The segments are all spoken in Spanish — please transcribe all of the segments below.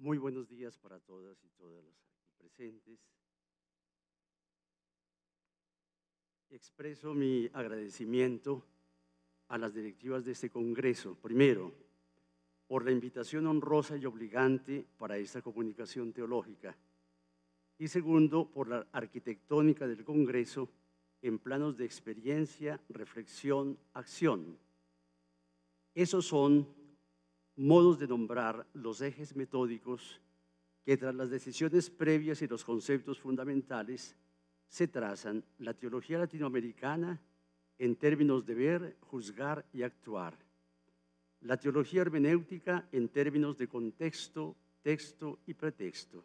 Muy buenos días para todas y todas las aquí presentes. Expreso mi agradecimiento a las directivas de este Congreso, primero, por la invitación honrosa y obligante para esta comunicación teológica, y segundo, por la arquitectónica del Congreso en planos de experiencia, reflexión, acción. Esos son modos de nombrar los ejes metódicos que tras las decisiones previas y los conceptos fundamentales se trazan la teología latinoamericana en términos de ver, juzgar y actuar, la teología hermenéutica en términos de contexto, texto y pretexto,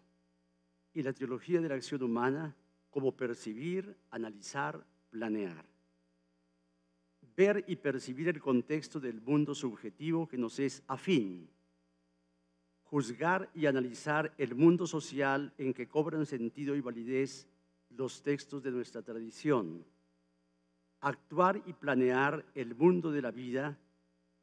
y la teología de la acción humana como percibir, analizar, planear. Ver y percibir el contexto del mundo subjetivo que nos es afín. Juzgar y analizar el mundo social en que cobran sentido y validez los textos de nuestra tradición. Actuar y planear el mundo de la vida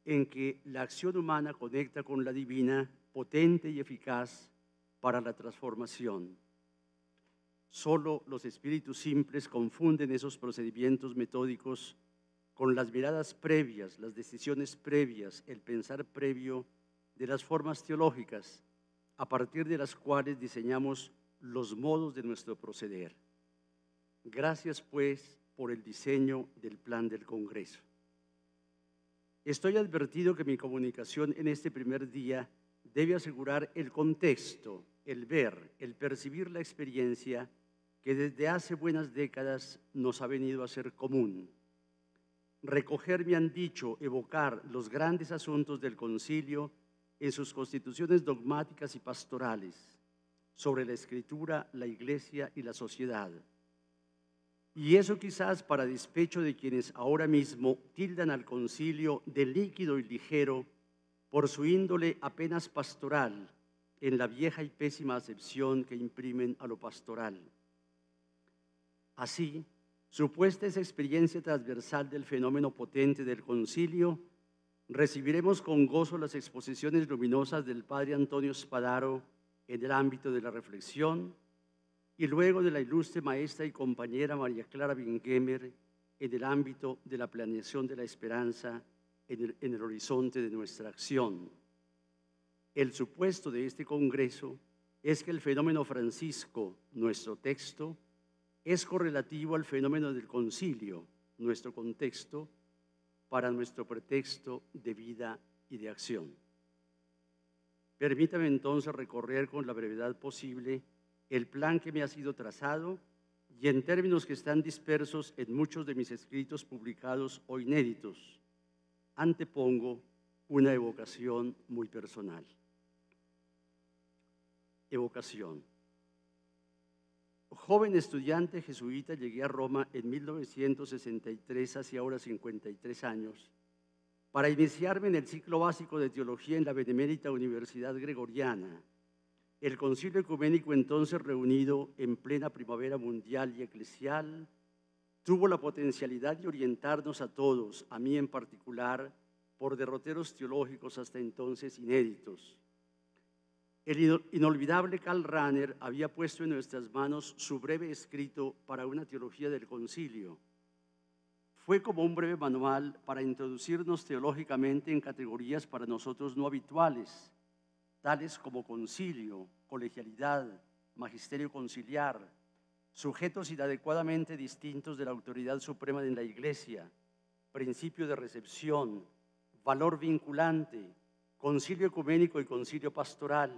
en que la acción humana conecta con la divina, potente y eficaz para la transformación. Solo los espíritus simples confunden esos procedimientos metódicos con las miradas previas, las decisiones previas, el pensar previo de las formas teológicas, a partir de las cuales diseñamos los modos de nuestro proceder. Gracias, pues, por el diseño del plan del Congreso. Estoy advertido que mi comunicación en este primer día debe asegurar el contexto, el ver, el percibir la experiencia que desde hace buenas décadas nos ha venido a ser común. Recoger, me han dicho, evocar los grandes asuntos del concilio en sus constituciones dogmáticas y pastorales sobre la escritura, la iglesia y la sociedad. Y eso quizás para despecho de quienes ahora mismo tildan al concilio de líquido y ligero por su índole apenas pastoral en la vieja y pésima acepción que imprimen a lo pastoral. Así, supuesta esa experiencia transversal del fenómeno potente del concilio, recibiremos con gozo las exposiciones luminosas del padre Antonio Spadaro en el ámbito de la reflexión y luego de la ilustre maestra y compañera María Clara Bingemer en el ámbito de la planeación de la esperanza en el, en el horizonte de nuestra acción. El supuesto de este Congreso es que el fenómeno Francisco, nuestro texto, es correlativo al fenómeno del concilio, nuestro contexto, para nuestro pretexto de vida y de acción. Permítame entonces recorrer con la brevedad posible el plan que me ha sido trazado y en términos que están dispersos en muchos de mis escritos publicados o inéditos, antepongo una evocación muy personal. Evocación. Joven estudiante jesuita, llegué a Roma en 1963, hace ahora 53 años, para iniciarme en el ciclo básico de teología en la Benemérita Universidad Gregoriana. El concilio ecuménico entonces reunido en plena primavera mundial y eclesial tuvo la potencialidad de orientarnos a todos, a mí en particular, por derroteros teológicos hasta entonces inéditos el inolvidable Karl Rahner había puesto en nuestras manos su breve escrito para una teología del concilio. Fue como un breve manual para introducirnos teológicamente en categorías para nosotros no habituales, tales como concilio, colegialidad, magisterio conciliar, sujetos inadecuadamente distintos de la autoridad suprema de la Iglesia, principio de recepción, valor vinculante, concilio ecuménico y concilio pastoral,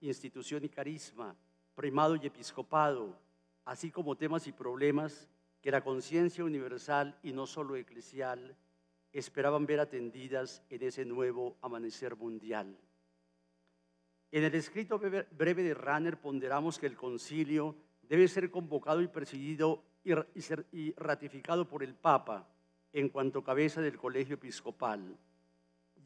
institución y carisma, primado y episcopado, así como temas y problemas que la conciencia universal y no solo eclesial esperaban ver atendidas en ese nuevo amanecer mundial. En el escrito breve de Ranner ponderamos que el concilio debe ser convocado y presidido y ratificado por el Papa en cuanto cabeza del colegio episcopal.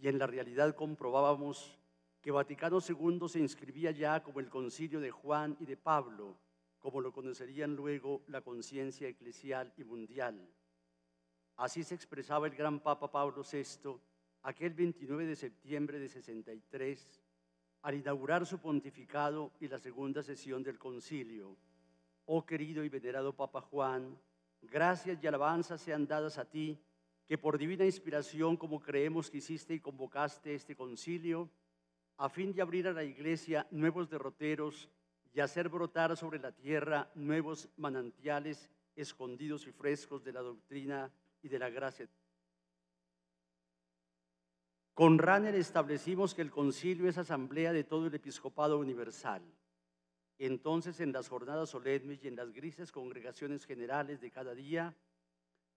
Y en la realidad comprobábamos que Vaticano II se inscribía ya como el concilio de Juan y de Pablo, como lo conocerían luego la conciencia eclesial y mundial. Así se expresaba el gran Papa Pablo VI aquel 29 de septiembre de 63, al inaugurar su pontificado y la segunda sesión del concilio. Oh querido y venerado Papa Juan, gracias y alabanzas sean dadas a ti, que por divina inspiración, como creemos que hiciste y convocaste este concilio, a fin de abrir a la iglesia nuevos derroteros y hacer brotar sobre la tierra nuevos manantiales escondidos y frescos de la doctrina y de la gracia. Con Ranner establecimos que el concilio es asamblea de todo el episcopado universal. Entonces, en las jornadas solemnes y en las grises congregaciones generales de cada día,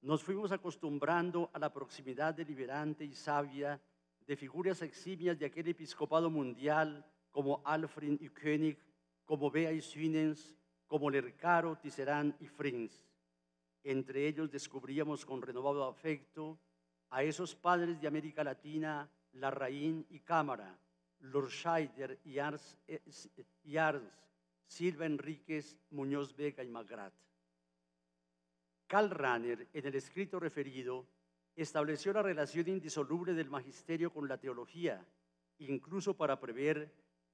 nos fuimos acostumbrando a la proximidad deliberante y sabia de figuras eximias de aquel episcopado mundial como Alfred y König, como Bea y Swinens, como Lercaro, Tisserand y Frins. Entre ellos descubríamos con renovado afecto a esos padres de América Latina, Larraín y Cámara, Lord Scheider y Ars, eh, y Ars, Silva Enríquez, Muñoz Vega y Magrat. Karl Rahner, en el escrito referido, estableció la relación indisoluble del magisterio con la teología, incluso para prever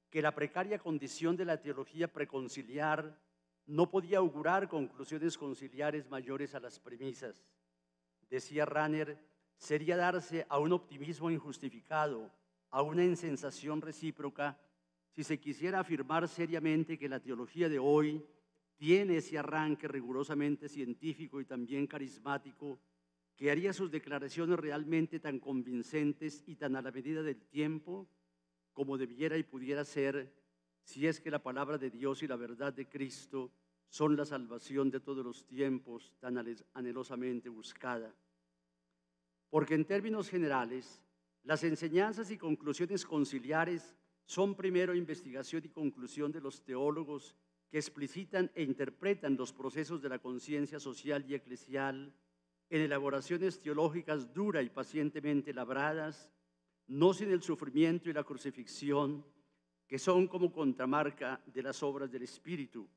que la precaria condición de la teología preconciliar no podía augurar conclusiones conciliares mayores a las premisas. Decía Ranner, sería darse a un optimismo injustificado, a una insensación recíproca, si se quisiera afirmar seriamente que la teología de hoy tiene ese arranque rigurosamente científico y también carismático que haría sus declaraciones realmente tan convincentes y tan a la medida del tiempo como debiera y pudiera ser si es que la palabra de Dios y la verdad de Cristo son la salvación de todos los tiempos tan anhelosamente buscada. Porque en términos generales, las enseñanzas y conclusiones conciliares son primero investigación y conclusión de los teólogos que explicitan e interpretan los procesos de la conciencia social y eclesial en elaboraciones teológicas dura y pacientemente labradas, no sin el sufrimiento y la crucifixión, que son como contramarca de las obras del Espíritu.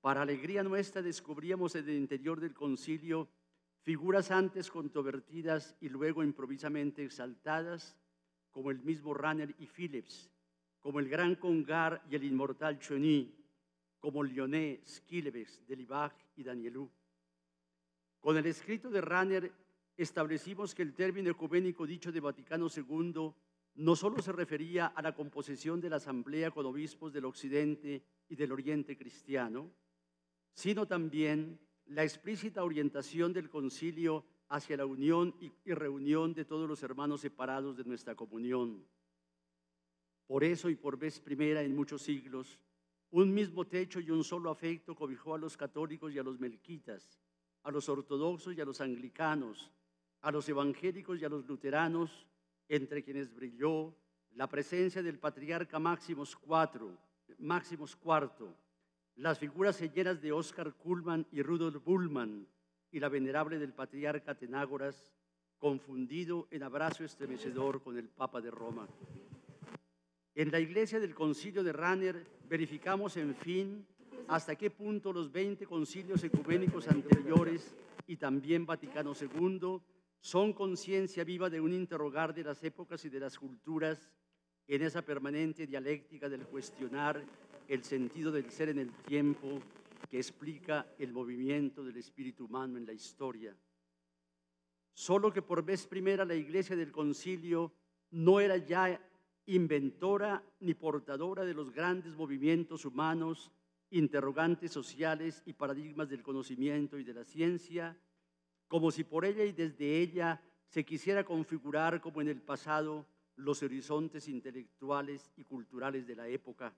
Para alegría nuestra descubríamos en el interior del concilio figuras antes controvertidas y luego improvisamente exaltadas, como el mismo Ranner y Phillips, como el gran Congar y el inmortal Cheny, como Lyonnais, Skilebes, Delibach y Danielou. Con el escrito de Ranner establecimos que el término ecuménico dicho de Vaticano II no solo se refería a la composición de la asamblea con obispos del occidente y del oriente cristiano, sino también la explícita orientación del concilio hacia la unión y, reunión de todos los hermanos separados de nuestra comunión. Por eso y por vez primera en muchos siglos, un mismo techo y un solo afecto cobijó a los católicos y a los melquitas, a los ortodoxos y a los anglicanos, a los evangélicos y a los luteranos, entre quienes brilló la presencia del patriarca Máximos IV, Máximos IV, las figuras llenas de Oscar Kuhlmann y Rudolf Bullmann y la venerable del patriarca Tenágoras, confundido en abrazo estremecedor con el Papa de Roma. En la iglesia del concilio de Ranner verificamos, en fin, hasta qué punto los 20 concilios ecuménicos anteriores y también Vaticano II son conciencia viva de un interrogar de las épocas y de las culturas en esa permanente dialéctica del cuestionar el sentido del ser en el tiempo que explica el movimiento del espíritu humano en la historia. Solo que por vez primera la iglesia del concilio no era ya inventora ni portadora de los grandes movimientos humanos interrogantes sociales y paradigmas del conocimiento y de la ciencia, como si por ella y desde ella se quisiera configurar como en el pasado los horizontes intelectuales y culturales de la época.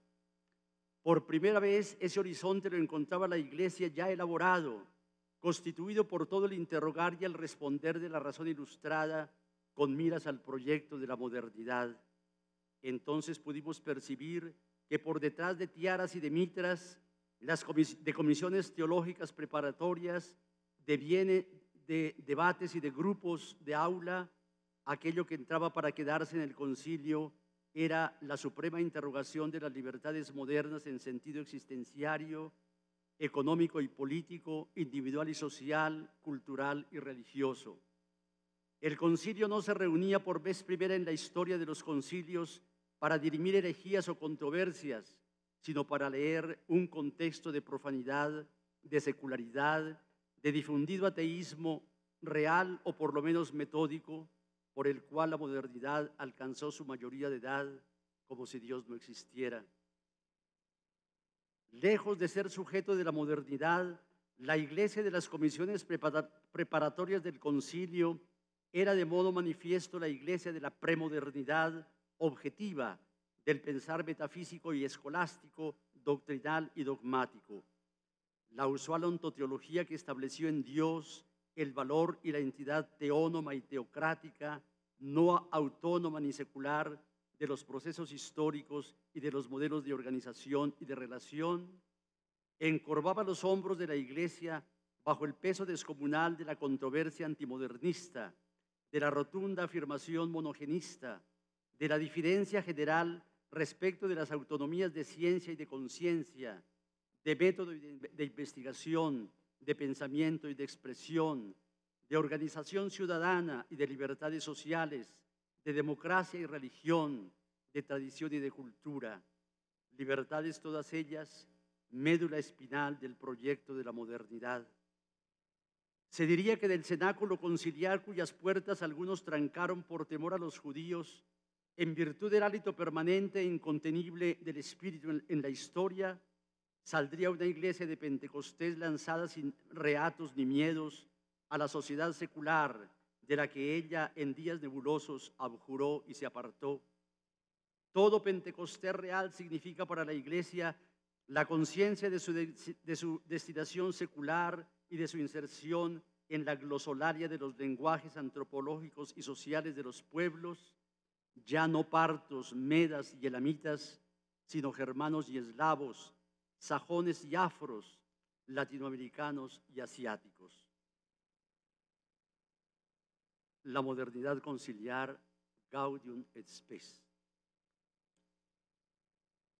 Por primera vez ese horizonte lo encontraba la iglesia ya elaborado, constituido por todo el interrogar y el responder de la razón ilustrada con miras al proyecto de la modernidad. Entonces pudimos percibir que por detrás de tiaras y de mitras, de comisiones teológicas preparatorias, de, de debates y de grupos de aula, aquello que entraba para quedarse en el concilio era la suprema interrogación de las libertades modernas en sentido existenciario, económico y político, individual y social, cultural y religioso. El concilio no se reunía por vez primera en la historia de los concilios para dirimir herejías o controversias, sino para leer un contexto de profanidad, de secularidad, de difundido ateísmo real o por lo menos metódico, por el cual la modernidad alcanzó su mayoría de edad como si Dios no existiera. Lejos de ser sujeto de la modernidad, la iglesia de las comisiones preparatorias del concilio era de modo manifiesto la iglesia de la premodernidad objetiva del pensar metafísico y escolástico, doctrinal y dogmático. La usual ontoteología que estableció en Dios el valor y la entidad teónoma y teocrática, no autónoma ni secular, de los procesos históricos y de los modelos de organización y de relación, encorvaba los hombros de la Iglesia bajo el peso descomunal de la controversia antimodernista, de la rotunda afirmación monogenista, de la diferencia general respecto de las autonomías de ciencia y de conciencia, de método de investigación, de pensamiento y de expresión, de organización ciudadana y de libertades sociales, de democracia y religión, de tradición y de cultura, libertades todas ellas, médula espinal del proyecto de la modernidad. Se diría que del cenáculo conciliar cuyas puertas algunos trancaron por temor a los judíos, en virtud del hálito permanente e incontenible del espíritu en, la historia, saldría una iglesia de Pentecostés lanzada sin reatos ni miedos a la sociedad secular de la que ella en días nebulosos abjuró y se apartó. Todo Pentecostés real significa para la iglesia la conciencia de de su destinación secular y de su inserción en la glosolaria de los lenguajes antropológicos y sociales de los pueblos, ya no partos, medas y elamitas, sino germanos y eslavos, sajones y afros, latinoamericanos y asiáticos. La modernidad conciliar Gaudium et Spes.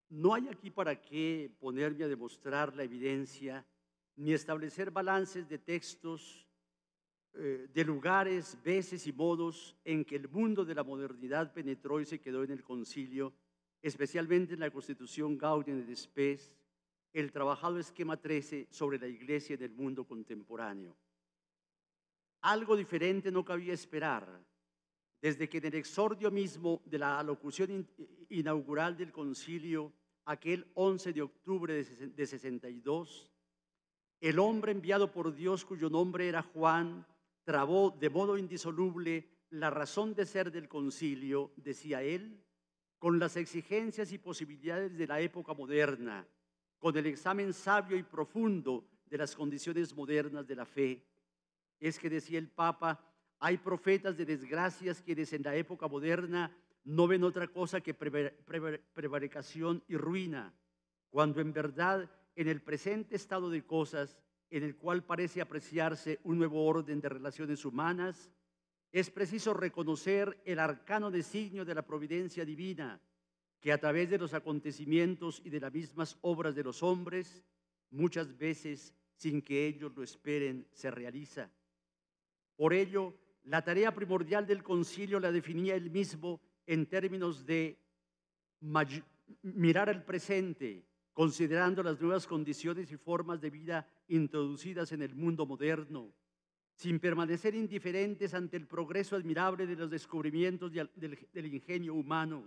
No hay aquí para qué ponerme a demostrar la evidencia ni establecer balances de textos, eh, de lugares, veces y modos en que el mundo de la modernidad penetró y se quedó en el concilio, especialmente en la Constitución Gaudium et Spes, el trabajado esquema 13 sobre la iglesia del mundo contemporáneo. Algo diferente no cabía esperar, desde que en el exordio mismo de la alocución inaugural del concilio, aquel 11 de octubre de 62, el hombre enviado por Dios, cuyo nombre era Juan, trabó de modo indisoluble la razón de ser del concilio, decía él, con las exigencias y posibilidades de la época moderna, con el examen sabio y profundo de las condiciones modernas de la fe. Es que decía el Papa, hay profetas de desgracias quienes en la época moderna no ven otra cosa que prevaricación y ruina, cuando en verdad en el presente estado de cosas en el cual parece apreciarse un nuevo orden de relaciones humanas, es preciso reconocer el arcano designio de la providencia divina que a través de los acontecimientos y de las mismas obras de los hombres, muchas veces sin que ellos lo esperen, se realiza. Por ello, la tarea primordial del concilio la definía él mismo en términos de mirar al presente, considerando las nuevas condiciones y formas de vida introducidas en el mundo moderno, sin permanecer indiferentes ante el progreso admirable de los descubrimientos del ingenio humano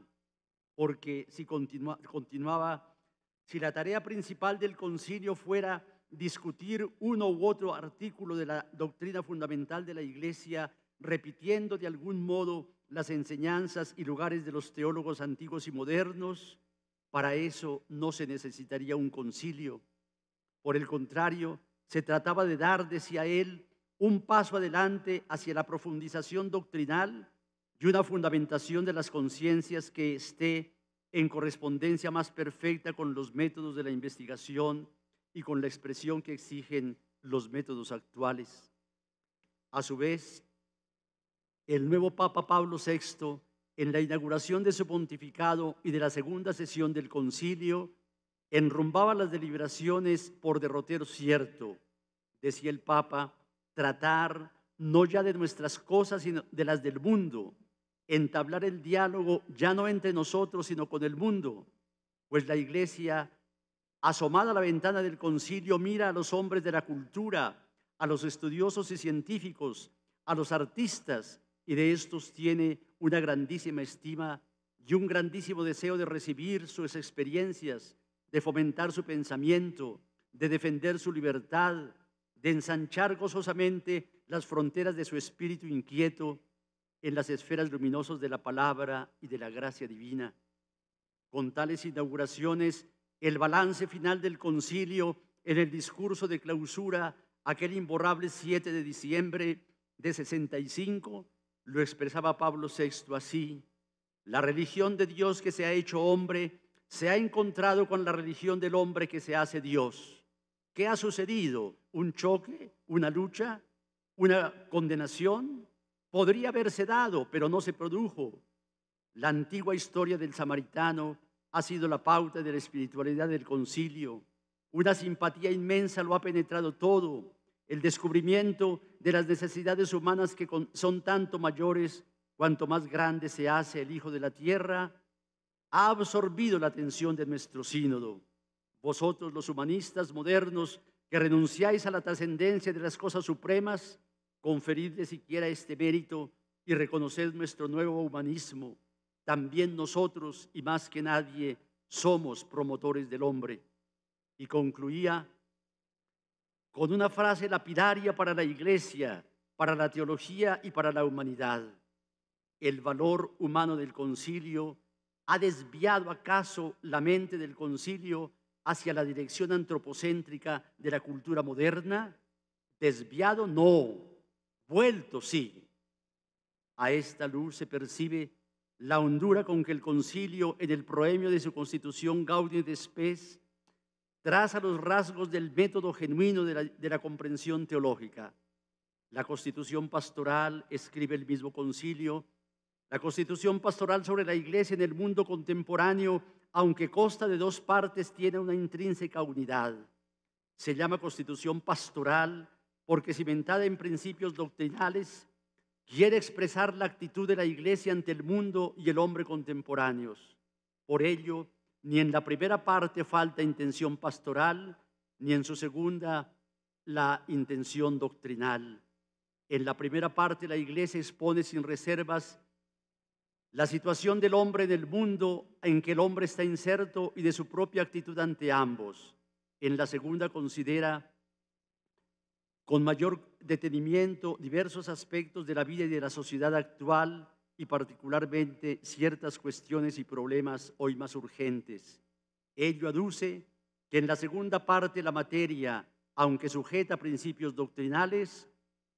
porque si continuaba, si la tarea principal del concilio fuera discutir uno u otro artículo de la doctrina fundamental de la Iglesia, repitiendo de algún modo las enseñanzas y lugares de los teólogos antiguos y modernos, para eso no se necesitaría un concilio. Por el contrario, se trataba de dar, decía él, un paso adelante hacia la profundización doctrinal y una fundamentación de las conciencias que esté en correspondencia más perfecta con los métodos de la investigación y con la expresión que exigen los métodos actuales. A su vez, el nuevo Papa Pablo VI, en la inauguración de su pontificado y de la segunda sesión del concilio, enrumbaba las deliberaciones por derrotero cierto, decía el Papa, tratar no ya de nuestras cosas, sino de las del mundo, entablar el diálogo ya no entre nosotros, sino con el mundo, pues la iglesia, asomada a la ventana del concilio, mira a los hombres de la cultura, a los estudiosos y científicos, a los artistas, y de estos tiene una grandísima estima y un grandísimo deseo de recibir sus experiencias, de fomentar su pensamiento, de defender su libertad, de ensanchar gozosamente las fronteras de su espíritu inquieto en las esferas luminosas de la palabra y de la gracia divina. Con tales inauguraciones, el balance final del concilio en el discurso de clausura, aquel imborrable 7 de diciembre de 65, lo expresaba Pablo VI así. La religión de Dios que se ha hecho hombre se ha encontrado con la religión del hombre que se hace Dios. ¿Qué ha sucedido? ¿Un choque? ¿Una lucha? ¿Una condenación? Podría haberse dado, pero no se produjo. La antigua historia del samaritano ha sido la pauta de la espiritualidad del concilio. Una simpatía inmensa lo ha penetrado todo. El descubrimiento de las necesidades humanas que son tanto mayores cuanto más grande se hace el Hijo de la Tierra, ha absorbido la atención de nuestro sínodo. Vosotros los humanistas modernos que renunciáis a la trascendencia de las cosas supremas, conferidle siquiera este mérito y reconoced nuestro nuevo humanismo. También nosotros, y más que nadie, somos promotores del hombre. Y concluía con una frase lapidaria para la iglesia, para la teología y para la humanidad. El valor humano del concilio ha desviado acaso la mente del concilio hacia la dirección antropocéntrica de la cultura moderna? Desviado no, vuelto sí. A esta luz se percibe la hondura con que el concilio en el proemio de su constitución Gaudium et traza los rasgos del método genuino de la, de la comprensión teológica. La constitución pastoral, escribe el mismo concilio, la constitución pastoral sobre la iglesia en el mundo contemporáneo aunque consta de dos partes, tiene una intrínseca unidad. Se llama constitución pastoral porque cimentada en principios doctrinales, quiere expresar la actitud de la iglesia ante el mundo y el hombre contemporáneos. Por ello, ni en la primera parte falta intención pastoral, ni en su segunda la intención doctrinal. En la primera parte la iglesia expone sin reservas la situación del hombre en el mundo en que el hombre está inserto y de su propia actitud ante ambos. En la segunda considera con mayor detenimiento diversos aspectos de la vida y de la sociedad actual y particularmente ciertas cuestiones y problemas hoy más urgentes. Ello aduce que en la segunda parte la materia, aunque sujeta a principios doctrinales,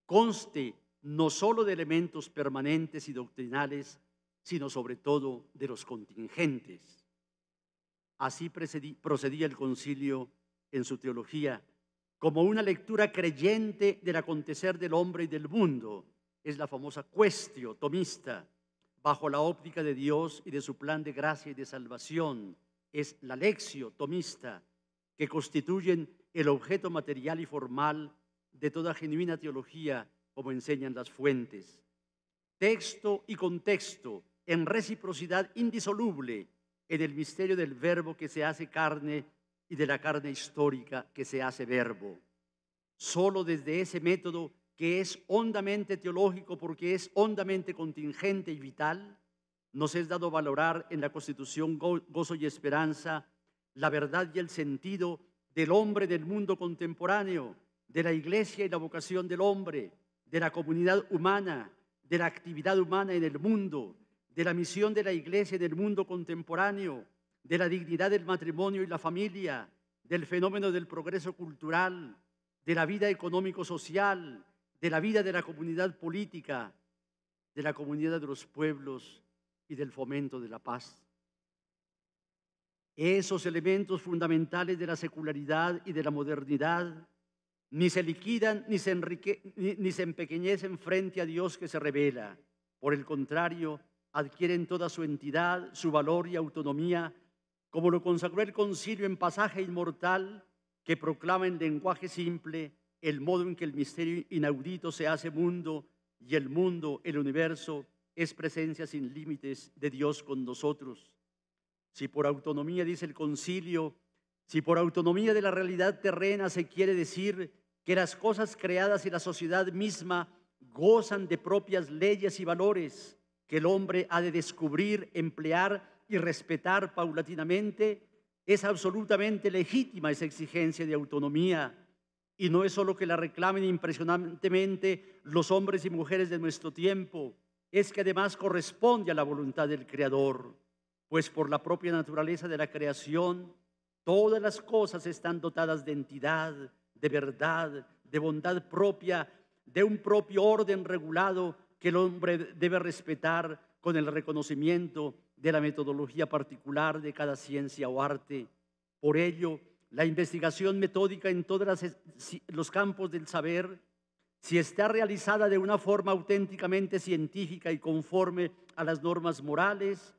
conste no sólo de elementos permanentes y doctrinales, sino sobre todo de los contingentes. Así procedía el concilio en su teología, como una lectura creyente del acontecer del hombre y del mundo. Es la famosa cuestio tomista, bajo la óptica de Dios y de su plan de gracia y de salvación. Es la lección tomista, que constituyen el objeto material y formal de toda genuina teología, como enseñan las fuentes. Texto y contexto en reciprocidad indisoluble en el misterio del verbo que se hace carne y de la carne histórica que se hace verbo. Solo desde ese método que es hondamente teológico porque es hondamente contingente y vital, nos es dado valorar en la Constitución Gozo y Esperanza la verdad y el sentido del hombre del mundo contemporáneo, de la iglesia y la vocación del hombre, de la comunidad humana, de la actividad humana en el mundo, de la misión de la iglesia en el mundo contemporáneo, de la dignidad del matrimonio y la familia, del fenómeno del progreso cultural, de la vida económico-social, de la vida de la comunidad política, de la comunidad de los pueblos y del fomento de la paz. Esos elementos fundamentales de la secularidad y de la modernidad ni se liquidan ni se, ni se empequeñecen frente a Dios que se revela. Por el contrario, adquieren toda su entidad, su valor y autonomía, como lo consagró el concilio en pasaje inmortal que proclama en lenguaje simple el modo en que el misterio inaudito se hace mundo y el mundo, el universo, es presencia sin límites de Dios con nosotros. Si por autonomía, dice el concilio, si por autonomía de la realidad terrena se quiere decir que las cosas creadas y la sociedad misma gozan de propias leyes y valores que el hombre ha de descubrir, emplear y respetar paulatinamente, es absolutamente legítima esa exigencia de autonomía. Y no es solo que la reclamen impresionantemente los hombres y mujeres de nuestro tiempo, es que además corresponde a la voluntad del Creador, pues por la propia naturaleza de la creación, todas las cosas están dotadas de entidad, de verdad, de bondad propia, de un propio orden regulado que el hombre debe respetar con el reconocimiento de la metodología particular de cada ciencia o arte. Por ello, la investigación metódica en todos los campos del saber, si está realizada de una forma auténticamente científica y conforme a las normas morales,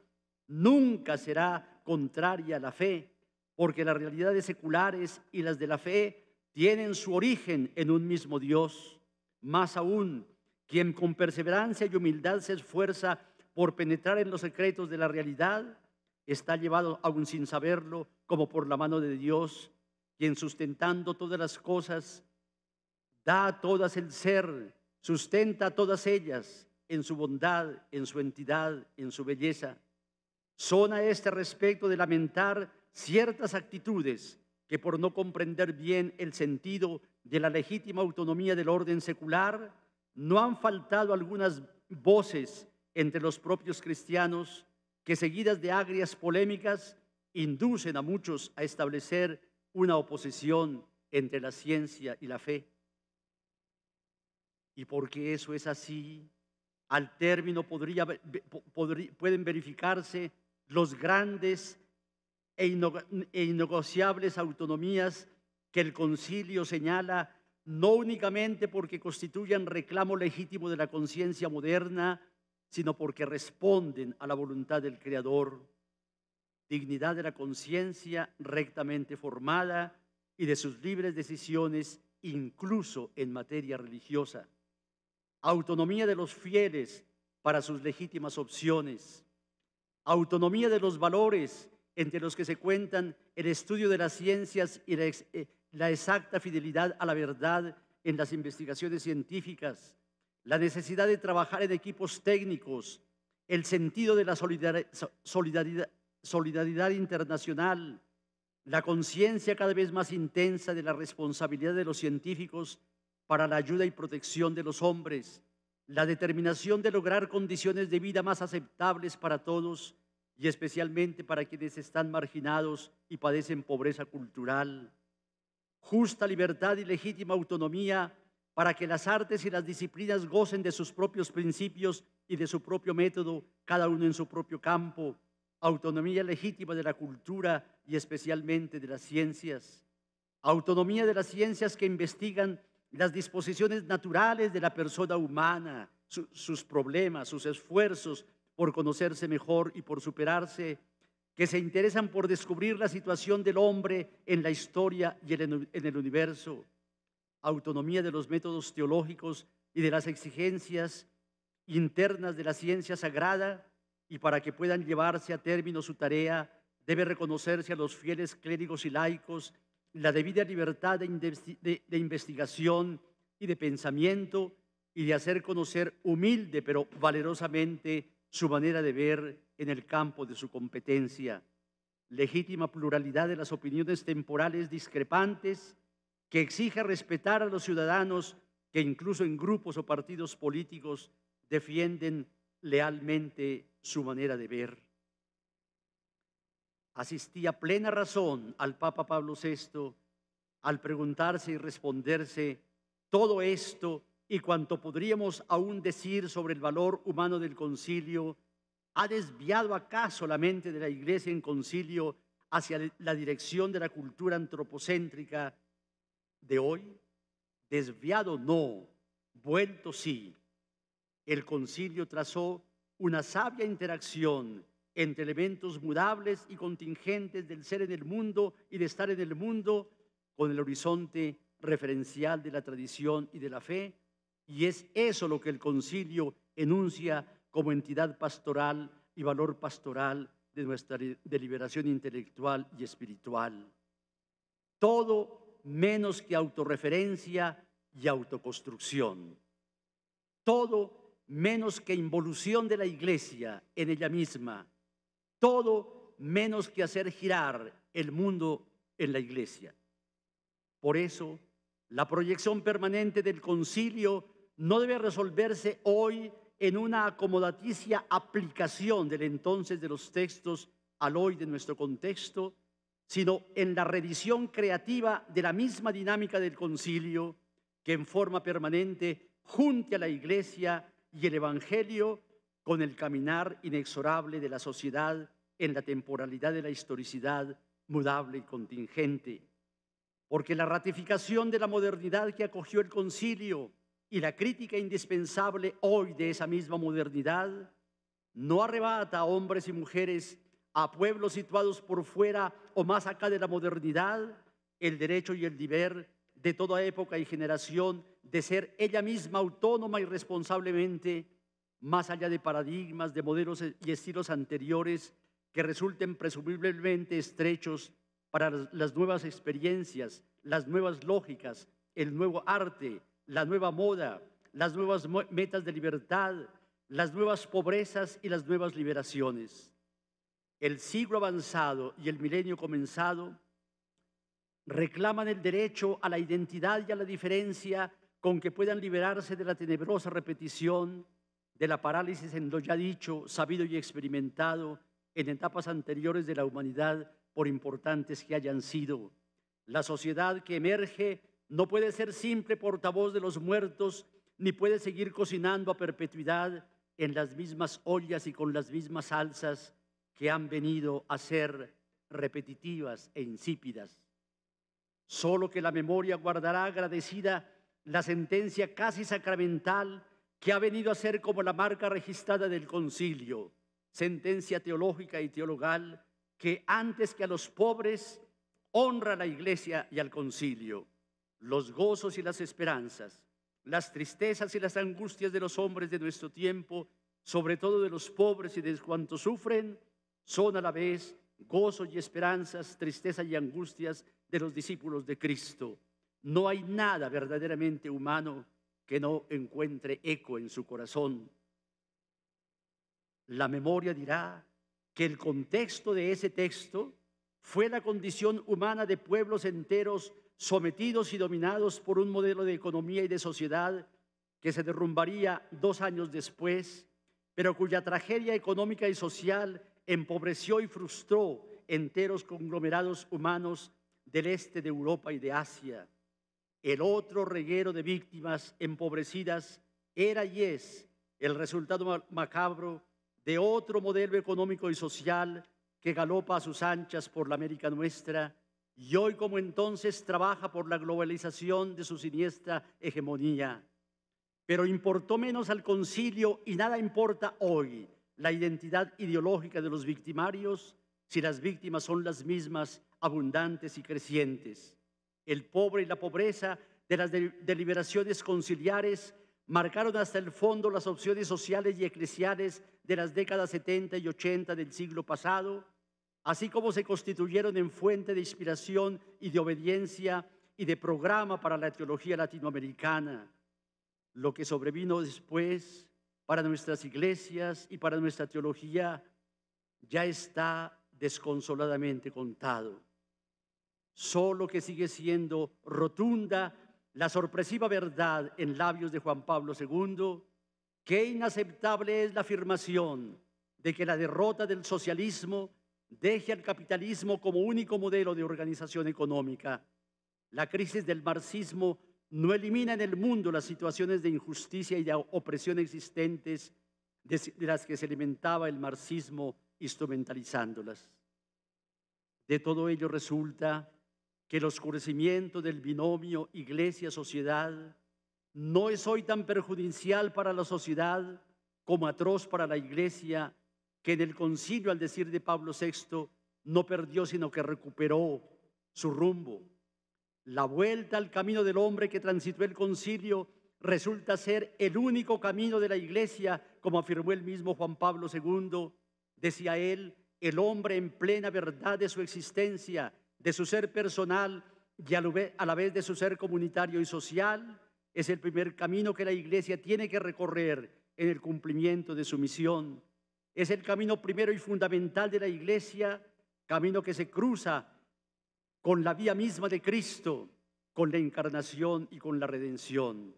nunca será contraria a la fe, porque las realidades seculares y las de la fe tienen su origen en un mismo Dios. Más aún, quien con perseverancia y humildad se esfuerza por penetrar en los secretos de la realidad, está llevado aún sin saberlo como por la mano de Dios, quien sustentando todas las cosas, da a todas el ser, sustenta a todas ellas en su bondad, en su entidad, en su belleza. Son a este respecto de lamentar ciertas actitudes que por no comprender bien el sentido de la legítima autonomía del orden secular, no han faltado algunas voces entre los propios cristianos que seguidas de agrias polémicas inducen a muchos a establecer una oposición entre la ciencia y la fe. Y porque eso es así, al término podría, pueden verificarse los grandes e, e innegociables autonomías que el concilio señala no únicamente porque constituyan reclamo legítimo de la conciencia moderna, sino porque responden a la voluntad del Creador, dignidad de la conciencia rectamente formada y de sus libres decisiones, incluso en materia religiosa, autonomía de los fieles para sus legítimas opciones, autonomía de los valores entre los que se cuentan el estudio de las ciencias y la, eh, exacta fidelidad a la verdad en las investigaciones científicas, la necesidad de trabajar en equipos técnicos, el sentido de la solidaridad, internacional, la conciencia cada vez más intensa de la responsabilidad de los científicos para la ayuda y protección de los hombres, la determinación de lograr condiciones de vida más aceptables para todos y especialmente para quienes están marginados y padecen pobreza cultural, justa libertad y legítima autonomía para que las artes y las disciplinas gocen de sus propios principios y de su propio método, cada uno en su propio campo, autonomía legítima de la cultura y especialmente de las ciencias, autonomía de las ciencias que investigan las disposiciones naturales de la persona humana, sus problemas, sus esfuerzos por conocerse mejor y por superarse, que se interesan por descubrir la situación del hombre en la historia y en el universo, autonomía de los métodos teológicos y de las exigencias internas de la ciencia sagrada, y para que puedan llevarse a término su tarea, debe reconocerse a los fieles clérigos y laicos la debida libertad de, investigación y de pensamiento y de hacer conocer humilde pero valerosamente su manera de ver en el campo de su competencia, legítima pluralidad de las opiniones temporales discrepantes que exige respetar a los ciudadanos que incluso en grupos o partidos políticos defienden lealmente su manera de ver. Asistía plena razón al Papa Pablo VI al preguntarse y responderse todo esto y cuanto podríamos aún decir sobre el valor humano del concilio, ¿ha desviado acaso la mente de la Iglesia en concilio hacia la dirección de la cultura antropocéntrica de hoy? Desviado no, vuelto sí. El concilio trazó una sabia interacción entre elementos mudables y contingentes del ser en el mundo y de estar en el mundo con el horizonte referencial de la tradición y de la fe, y es eso lo que el concilio enuncia como entidad pastoral y valor pastoral de nuestra deliberación intelectual y espiritual. Todo menos que autorreferencia y autoconstrucción. Todo menos que involución de la iglesia en ella misma. Todo menos que hacer girar el mundo en la iglesia. Por eso, la proyección permanente del concilio no debe resolverse hoy en una acomodaticia aplicación del entonces de los textos al hoy de nuestro contexto, sino en la revisión creativa de la misma dinámica del concilio que en forma permanente junte a la iglesia y el evangelio con el caminar inexorable de la sociedad en la temporalidad de la historicidad mudable y contingente. Porque la ratificación de la modernidad que acogió el concilio y la crítica indispensable hoy de esa misma modernidad no arrebata a hombres y mujeres, a pueblos situados por fuera o más acá de la modernidad, el derecho y el deber de toda época y generación de ser ella misma autónoma y responsablemente, más allá de paradigmas, de modelos y estilos anteriores que resulten presumiblemente estrechos para las nuevas experiencias, las nuevas lógicas, el nuevo arte, la nueva moda, las nuevas metas de libertad, las nuevas pobrezas y las nuevas liberaciones. El siglo avanzado y el milenio comenzado reclaman el derecho a la identidad y a la diferencia con que puedan liberarse de la tenebrosa repetición de la parálisis en lo ya dicho, sabido y experimentado en etapas anteriores de la humanidad, por importantes que hayan sido. La sociedad que emerge no puede ser simple portavoz de los muertos, ni puede seguir cocinando a perpetuidad en las mismas ollas y con las mismas salsas que han venido a ser repetitivas e insípidas. Solo que la memoria guardará agradecida la sentencia casi sacramental que ha venido a ser como la marca registrada del concilio, sentencia teológica y teologal que antes que a los pobres honra a la iglesia y al concilio los gozos y las esperanzas, las tristezas y las angustias de los hombres de nuestro tiempo, sobre todo de los pobres y de cuantos sufren, son a la vez gozos y esperanzas, tristezas y angustias de los discípulos de Cristo. No hay nada verdaderamente humano que no encuentre eco en su corazón. La memoria dirá que el contexto de ese texto fue la condición humana de pueblos enteros sometidos y dominados por un modelo de economía y de sociedad que se derrumbaría dos años después, pero cuya tragedia económica y social empobreció y frustró enteros conglomerados humanos del este de Europa y de Asia. El otro reguero de víctimas empobrecidas era y es el resultado macabro de otro modelo económico y social que galopa a sus anchas por la América nuestra y hoy como entonces trabaja por la globalización de su siniestra hegemonía. Pero importó menos al concilio y nada importa hoy la identidad ideológica de los victimarios si las víctimas son las mismas, abundantes y crecientes. El pobre y la pobreza de las deliberaciones conciliares marcaron hasta el fondo las opciones sociales y eclesiales de las décadas 70 y 80 del siglo pasado así como se constituyeron en fuente de inspiración y de obediencia y de programa para la teología latinoamericana. Lo que sobrevino después para nuestras iglesias y para nuestra teología ya está desconsoladamente contado. Solo que sigue siendo rotunda la sorpresiva verdad en labios de Juan Pablo II, que inaceptable es la afirmación de que la derrota del socialismo deje al capitalismo como único modelo de organización económica. La crisis del marxismo no elimina en el mundo las situaciones de injusticia y de opresión existentes de, las que se alimentaba el marxismo instrumentalizándolas. De todo ello resulta que el oscurecimiento del binomio iglesia-sociedad no es hoy tan perjudicial para la sociedad como atroz para la iglesia que en el concilio, al decir de Pablo VI, no perdió, sino que recuperó su rumbo. La vuelta al camino del hombre que transitó el concilio resulta ser el único camino de la iglesia, como afirmó el mismo Juan Pablo II. Decía él, el hombre en plena verdad de su existencia, de su ser personal y a la vez de su ser comunitario y social, es el primer camino que la iglesia tiene que recorrer en el cumplimiento de su misión. Es el camino primero y fundamental de la iglesia, camino que se cruza con la vía misma de Cristo, con la encarnación y con la redención.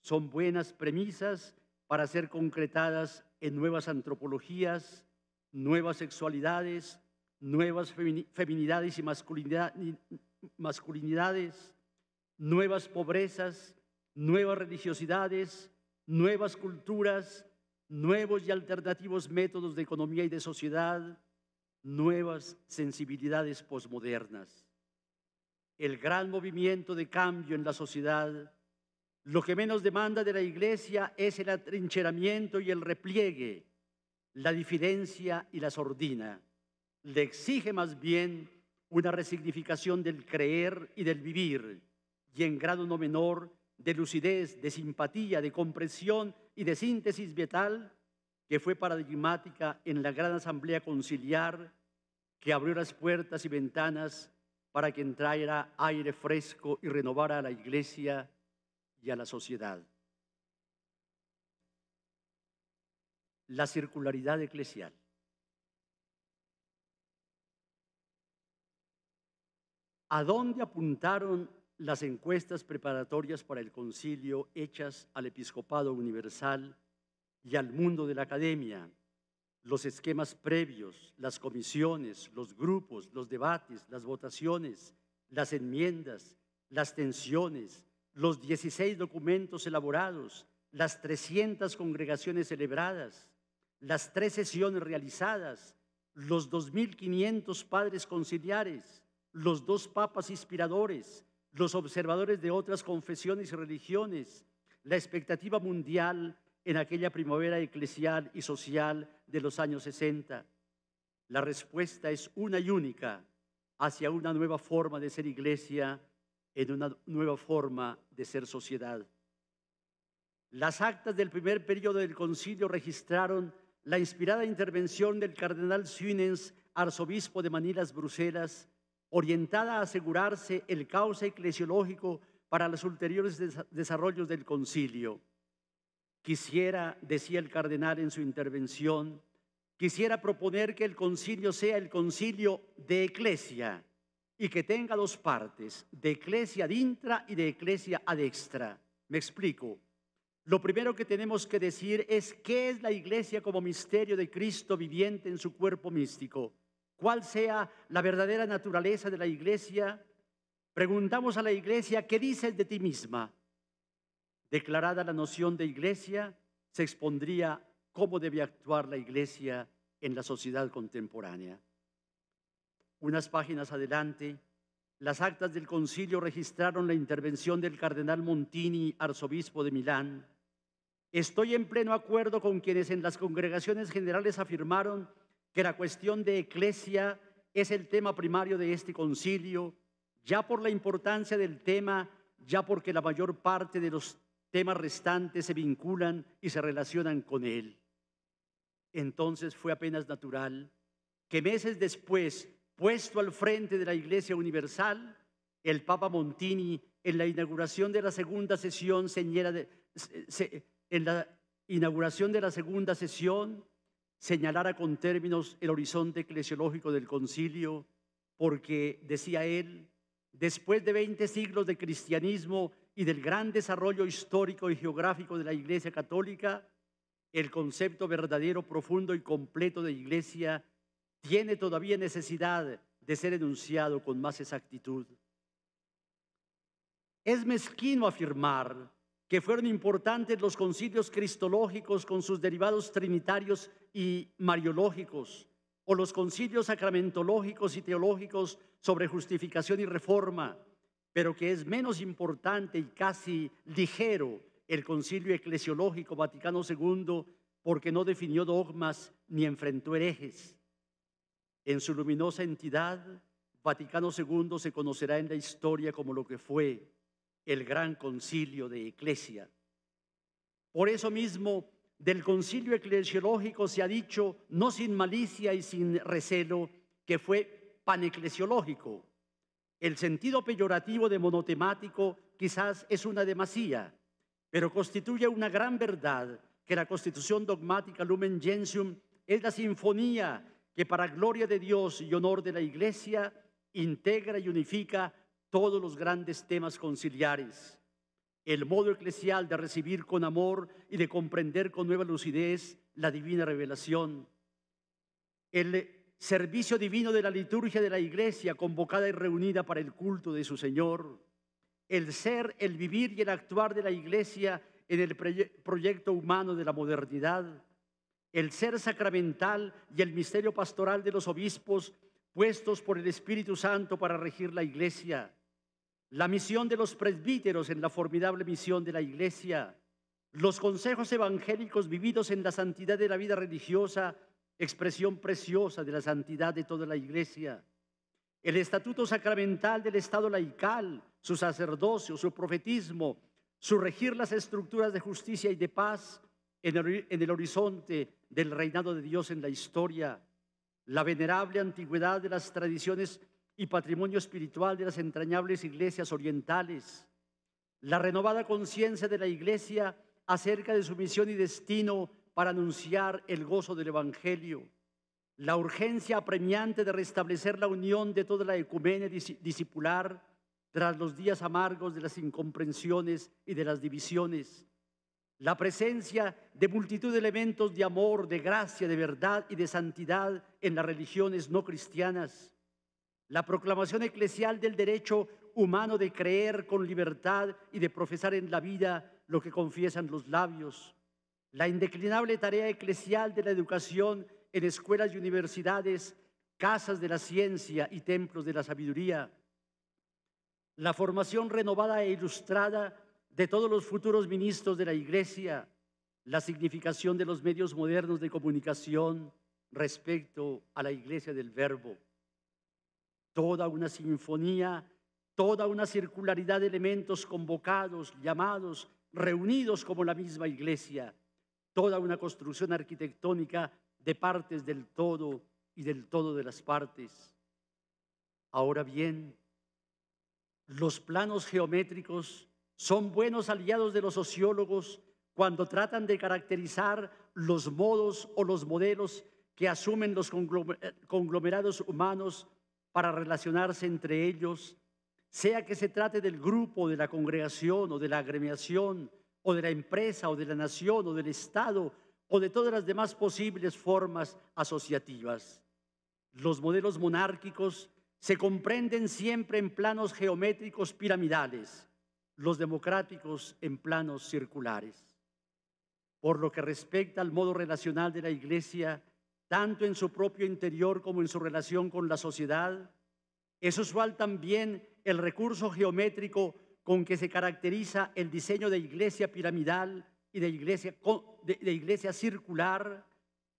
Son buenas premisas para ser concretadas en nuevas antropologías, nuevas sexualidades, nuevas feminidades y masculinidades, nuevas pobrezas, nuevas religiosidades, nuevas culturas, nuevos y alternativos métodos de economía y de sociedad, nuevas sensibilidades posmodernas. El gran movimiento de cambio en la sociedad, lo que menos demanda de la iglesia es el atrincheramiento y el repliegue, la diferencia y la sordina. Le exige más bien una resignificación del creer y del vivir, y en grado no menor de lucidez, de simpatía, de comprensión y de síntesis vital que fue paradigmática en la gran asamblea conciliar que abrió las puertas y ventanas para que entrara aire fresco y renovara a la iglesia y a la sociedad. La circularidad eclesial. ¿A dónde apuntaron las encuestas preparatorias para el concilio hechas al episcopado universal y al mundo de la academia, los esquemas previos, las comisiones, los grupos, los debates, las votaciones, las enmiendas, las tensiones, los 16 documentos elaborados, las 300 congregaciones celebradas, las tres sesiones realizadas, los 2.500 padres conciliares, los dos papas inspiradores, los observadores de otras confesiones y religiones, la expectativa mundial en aquella primavera eclesial y social de los años 60. La respuesta es una y única hacia una nueva forma de ser iglesia, en una nueva forma de ser sociedad. Las actas del primer periodo del concilio registraron la inspirada intervención del cardenal Suinens, arzobispo de Manilas, Bruselas, orientada a asegurarse el cauce eclesiológico para los ulteriores desarrollos del concilio. Quisiera, decía el cardenal en su intervención, quisiera proponer que el concilio sea el concilio de eclesia y que tenga dos partes, de eclesia ad intra y de eclesia ad extra. Me explico. Lo primero que tenemos que decir es qué es la iglesia como misterio de Cristo viviente en su cuerpo místico cuál sea la verdadera naturaleza de la iglesia, preguntamos a la iglesia, ¿qué dices de ti misma? Declarada la noción de iglesia, se expondría cómo debe actuar la iglesia en la sociedad contemporánea. Unas páginas adelante, las actas del concilio registraron la intervención del cardenal Montini, arzobispo de Milán. Estoy en pleno acuerdo con quienes en las congregaciones generales afirmaron que la cuestión de eclesia es el tema primario de este concilio, ya por la importancia del tema, ya porque la mayor parte de los temas restantes se vinculan y se relacionan con él. Entonces fue apenas natural que meses después, puesto al frente de la Iglesia Universal, el Papa Montini, en la inauguración de la segunda sesión, de, en la inauguración de la segunda sesión, señalara con términos el horizonte eclesiológico del concilio, porque, decía él, después de 20 siglos de cristianismo y del gran desarrollo histórico y geográfico de la Iglesia Católica, el concepto verdadero, profundo y completo de Iglesia tiene todavía necesidad de ser enunciado con más exactitud. Es mezquino afirmar que fueron importantes los concilios cristológicos con sus derivados trinitarios y mariológicos, o los concilios sacramentológicos y teológicos sobre justificación y reforma, pero que es menos importante y casi ligero el concilio eclesiológico Vaticano II porque no definió dogmas ni enfrentó herejes. En su luminosa entidad, Vaticano II se conocerá en la historia como lo que fue el gran concilio de Eclesia, Por eso mismo, del concilio eclesiológico se ha dicho, no sin malicia y sin recelo, que fue paneclesiológico. El sentido peyorativo de monotemático quizás es una demasía, pero constituye una gran verdad que la constitución dogmática Lumen Gentium es la sinfonía que para gloria de Dios y honor de la Iglesia integra y unifica todos los grandes temas conciliares. El modo eclesial de recibir con amor y de comprender con nueva lucidez la divina revelación. El servicio divino de la liturgia de la Iglesia convocada y reunida para el culto de su Señor. El ser, el vivir y el actuar de la Iglesia en el proyecto humano de la modernidad. El ser sacramental y el misterio pastoral de los obispos puestos por el Espíritu Santo para regir la iglesia, la misión de los presbíteros en la formidable misión de la iglesia, los consejos evangélicos vividos en la santidad de la vida religiosa, expresión preciosa de la santidad de toda la iglesia, el estatuto sacramental del Estado laical, su sacerdocio, su profetismo, su regir las estructuras de justicia y de paz en el, horizonte del reinado de Dios en la historia, la venerable antigüedad de las tradiciones y patrimonio espiritual de las entrañables iglesias orientales, la renovada conciencia de la iglesia acerca de su misión y destino para anunciar el gozo del Evangelio, la urgencia apremiante de restablecer la unión de toda la ecumene discipular tras los días amargos de las incomprensiones y de las divisiones, la presencia de multitud de elementos de amor, de gracia, de verdad y de santidad en las religiones no cristianas, la proclamación eclesial del derecho humano de creer con libertad y de profesar en la vida lo que confiesan los labios, la indeclinable tarea eclesial de la educación en escuelas y universidades, casas de la ciencia y templos de la sabiduría, la formación renovada e ilustrada de todos los futuros ministros de la Iglesia, la significación de los medios modernos de comunicación respecto a la Iglesia del Verbo. Toda una sinfonía, toda una circularidad de elementos convocados, llamados, reunidos como la misma Iglesia, toda una construcción arquitectónica de partes del todo y del todo de las partes. Ahora bien, los planos geométricos son buenos aliados de los sociólogos cuando tratan de caracterizar los modos o los modelos que asumen los conglomerados humanos para relacionarse entre ellos, sea que se trate del grupo, de la congregación o de la agremiación, o de la empresa o de la nación o del Estado o de todas las demás posibles formas asociativas. Los modelos monárquicos se comprenden siempre en planos geométricos piramidales los democráticos en planos circulares. Por lo que respecta al modo relacional de la Iglesia, tanto en su propio interior como en su relación con la sociedad, es usual también el recurso geométrico con que se caracteriza el diseño de iglesia piramidal y de iglesia, de, iglesia circular,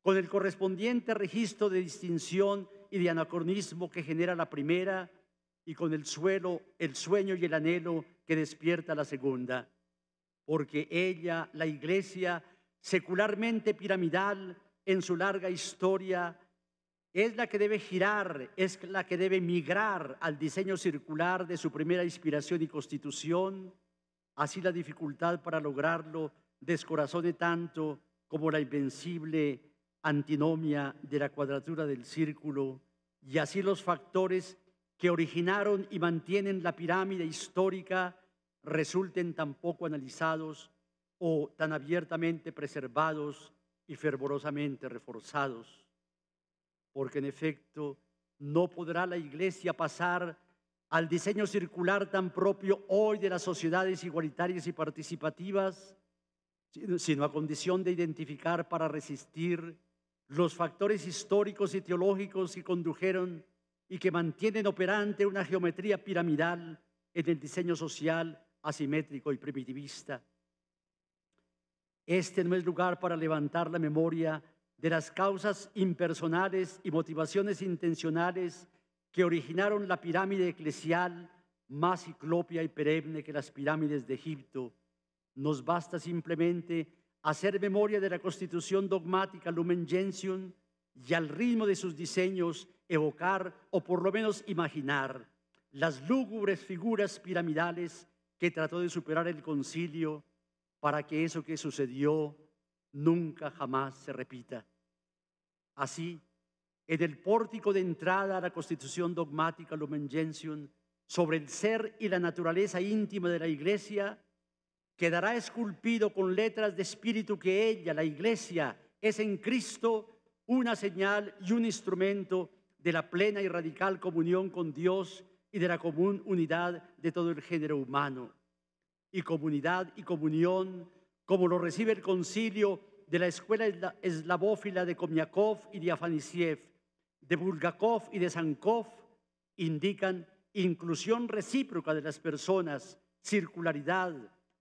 con el correspondiente registro de distinción y de anacronismo que genera la primera y con el suelo, el sueño y el anhelo que despierta la segunda, porque ella, la iglesia secularmente piramidal en su larga historia, es la que debe girar, es la que debe migrar al diseño circular de su primera inspiración y constitución, así la dificultad para lograrlo descorazone tanto como la invencible antinomia de la cuadratura del círculo, y así los factores que originaron y mantienen la pirámide histórica resulten tan poco analizados o tan abiertamente preservados y fervorosamente reforzados. Porque en efecto no podrá la Iglesia pasar al diseño circular tan propio hoy de las sociedades igualitarias y participativas, sino a condición de identificar para resistir los factores históricos y teológicos que condujeron y que mantienen operante una geometría piramidal en el diseño social asimétrico y primitivista. Este no es lugar para levantar la memoria de las causas impersonales y motivaciones intencionales que originaron la pirámide eclesial más ciclopia y perenne que las pirámides de Egipto. Nos basta simplemente hacer memoria de la constitución dogmática Lumen Gentium y al ritmo de sus diseños evocar o por lo menos imaginar las lúgubres figuras piramidales que trató de superar el concilio para que eso que sucedió nunca jamás se repita. Así, en el pórtico de entrada a la constitución dogmática Lumen Gentium, sobre el ser y la naturaleza íntima de la iglesia, quedará esculpido con letras de espíritu que ella, la iglesia, es en Cristo una señal y un instrumento de la plena y radical comunión con Dios y de la común unidad de todo el género humano. Y comunidad y comunión, como lo recibe el concilio de la escuela eslavófila de Komiakov y de Afanisiev, de Bulgakov y de Sankov, indican inclusión recíproca de las personas, circularidad,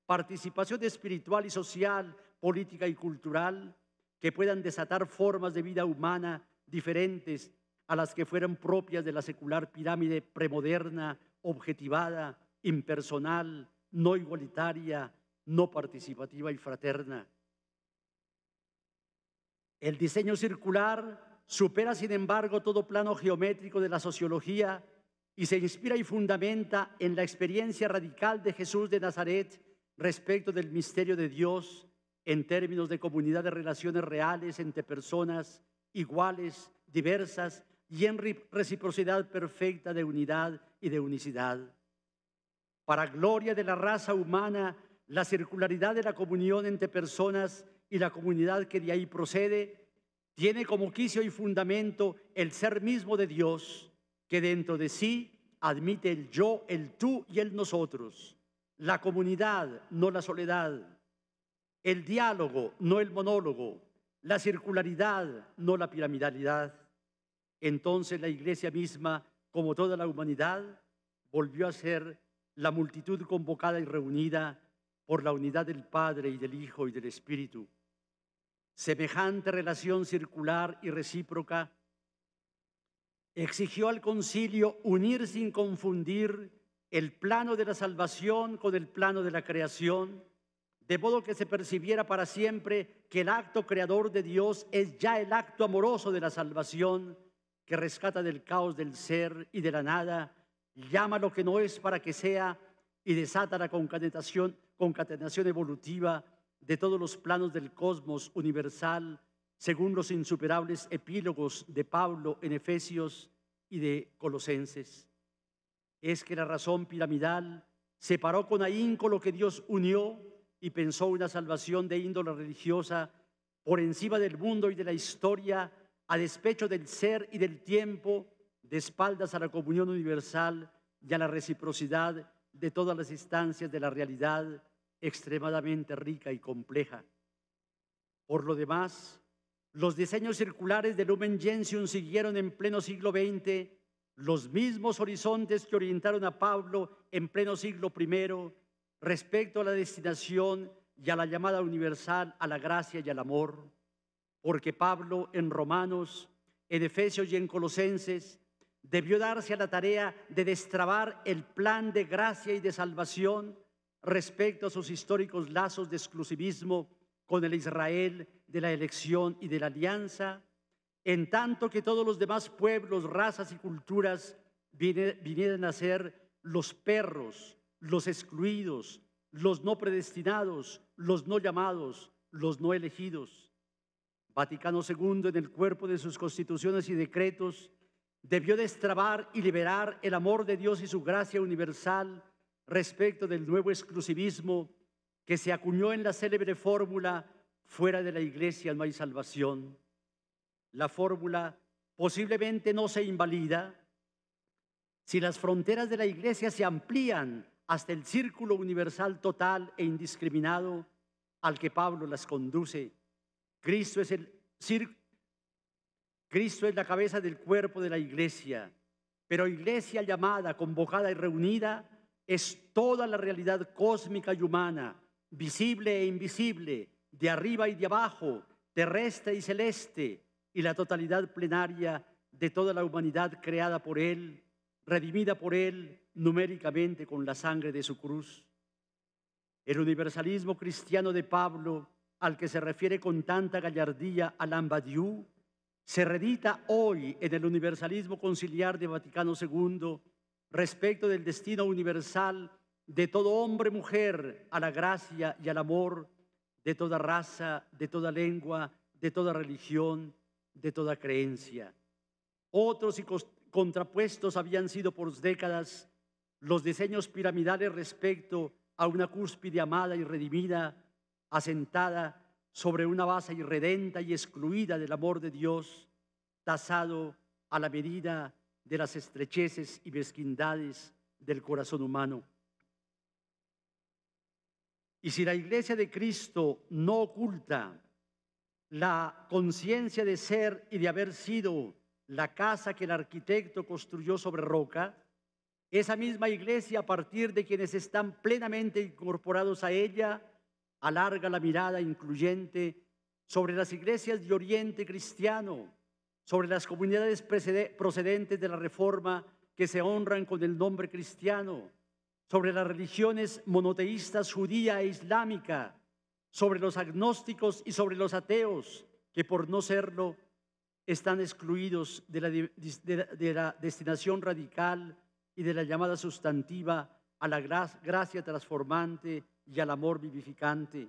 participación espiritual y social, política y cultural, que puedan desatar formas de vida humana diferentes a las que fueran propias de la secular pirámide premoderna, objetivada, impersonal, no igualitaria, no participativa y fraterna. El diseño circular supera, sin embargo, todo plano geométrico de la sociología y se inspira y fundamenta en la experiencia radical de Jesús de Nazaret respecto del misterio de Dios en términos de comunidad de relaciones reales entre personas iguales, diversas y en reciprocidad perfecta de unidad y de unicidad. Para gloria de la raza humana, la circularidad de la comunión entre personas y la comunidad que de ahí procede tiene como quicio y fundamento el ser mismo de Dios, que dentro de sí admite el yo, el tú y el nosotros, la comunidad, no la soledad, el diálogo, no el monólogo, la circularidad, no la piramidalidad. Entonces la iglesia misma, como toda la humanidad, volvió a ser la multitud convocada y reunida por la unidad del Padre y del Hijo y del Espíritu. Semejante relación circular y recíproca exigió al concilio unir sin confundir el plano de la salvación con el plano de la creación, de modo que se percibiera para siempre que el acto creador de Dios es ya el acto amoroso de la salvación, que rescata del caos del ser y de la nada, llama lo que no es para que sea y desata la concatenación, evolutiva de todos los planos del cosmos universal según los insuperables epílogos de Pablo en Efesios y de Colosenses. Es que la razón piramidal separó con ahínco lo que Dios unió y pensó una salvación de índole religiosa por encima del mundo y de la historia, a despecho del ser y del tiempo, de espaldas a la comunión universal y a la reciprocidad de todas las instancias de la realidad extremadamente rica y compleja. Por lo demás, los diseños circulares de Lumen Gentium siguieron en pleno siglo XX los mismos horizontes que orientaron a Pablo en pleno siglo I respecto a la destinación y a la llamada universal a la gracia y al amor, porque Pablo en Romanos, en Efesios y en Colosenses debió darse a la tarea de destrabar el plan de gracia y de salvación respecto a sus históricos lazos de exclusivismo con el Israel de la elección y de la alianza, en tanto que todos los demás pueblos, razas y culturas vinieran a ser los perros, los excluidos, los no predestinados, los no llamados, los no elegidos. Vaticano II, en el cuerpo de sus constituciones y decretos, debió destrabar y liberar el amor de Dios y su gracia universal respecto del nuevo exclusivismo que se acuñó en la célebre fórmula, fuera de la iglesia no hay salvación. La fórmula posiblemente no se invalida si las fronteras de la iglesia se amplían hasta el círculo universal total e indiscriminado al que Pablo las conduce. Cristo es el Cristo es la cabeza del cuerpo de la iglesia, pero iglesia llamada, convocada y reunida es toda la realidad cósmica y humana visible e invisible, de arriba y de abajo, terrestre y celeste, y la totalidad plenaria de toda la humanidad creada por Él, redimida por Él numéricamente con la sangre de su cruz. El universalismo cristiano de Pablo al que se refiere con tanta gallardía Alain Badiou se redita hoy en el universalismo conciliar de Vaticano II respecto del destino universal de todo hombre, mujer, a la gracia y al amor, de toda raza, de toda lengua, de toda religión, de toda creencia. Otros y contrapuestos habían sido por décadas los diseños piramidales respecto a una cúspide amada y redimida, asentada sobre una base irredenta y excluida del amor de Dios, tasado a la medida de las estrecheces y mezquindades del corazón humano. Y si la iglesia de Cristo no oculta la conciencia de ser y de haber sido la casa que el arquitecto construyó sobre roca, esa misma iglesia a partir de quienes están plenamente incorporados a ella, alarga la mirada incluyente sobre las iglesias de Oriente Cristiano, sobre las comunidades procedentes de la Reforma que se honran con el nombre cristiano, sobre las religiones monoteístas judía e islámica, sobre los agnósticos y sobre los ateos, que por no serlo están excluidos de la, de la destinación radical y de la llamada sustantiva a la gracia transformante y al amor vivificante.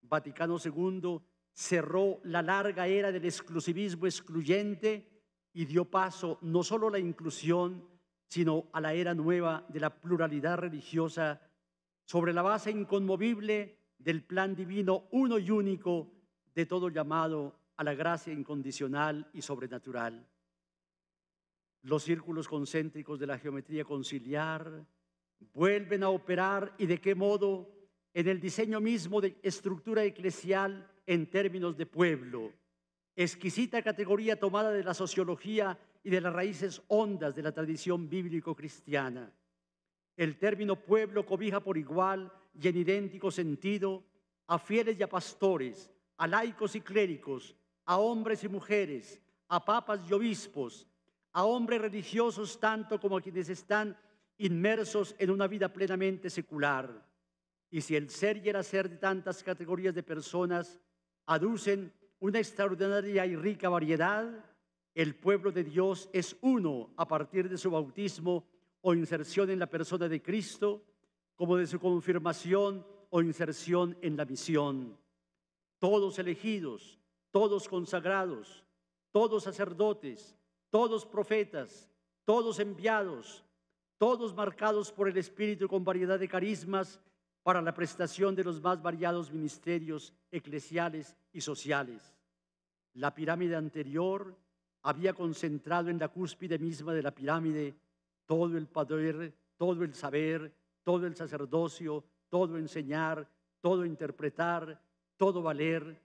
Vaticano II cerró la larga era del exclusivismo excluyente y dio paso no solo a la inclusión, sino a la era nueva de la pluralidad religiosa sobre la base inconmovible del plan divino uno y único de todo llamado a la gracia incondicional y sobrenatural. Los círculos concéntricos de la geometría conciliar vuelven a operar y de qué modo en el diseño mismo de estructura eclesial en términos de pueblo, exquisita categoría tomada de la sociología y de las raíces hondas de la tradición bíblico-cristiana. El término pueblo cobija por igual y en idéntico sentido a fieles y a pastores, a laicos y clérigos, a hombres y mujeres, a papas y obispos, a hombres religiosos tanto como a quienes están inmersos en una vida plenamente secular. Y si el ser y el hacer de tantas categorías de personas aducen una extraordinaria y rica variedad, el pueblo de Dios es uno a partir de su bautismo o inserción en la persona de Cristo, como de su confirmación o inserción en la misión. Todos elegidos, todos consagrados, todos sacerdotes, todos profetas, todos enviados, todos marcados por el Espíritu con variedad de carismas para la prestación de los más variados ministerios eclesiales y sociales. La pirámide anterior había concentrado en la cúspide misma de la pirámide todo el poder, todo el saber, todo el sacerdocio, todo enseñar, todo interpretar, todo valer,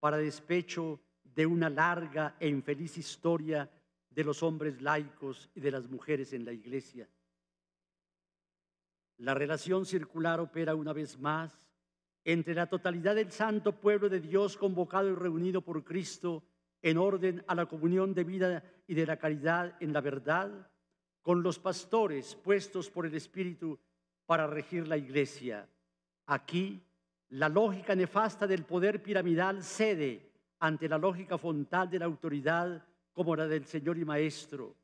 para despecho de una larga e infeliz historia de los hombres laicos y de las mujeres en la iglesia. La relación circular opera una vez más entre la totalidad del santo pueblo de Dios convocado y reunido por Cristo en orden a la comunión de vida y de la caridad en la verdad, con los pastores puestos por el Espíritu para regir la iglesia. Aquí, la lógica nefasta del poder piramidal cede ante la lógica frontal de la autoridad como la del Señor y Maestro.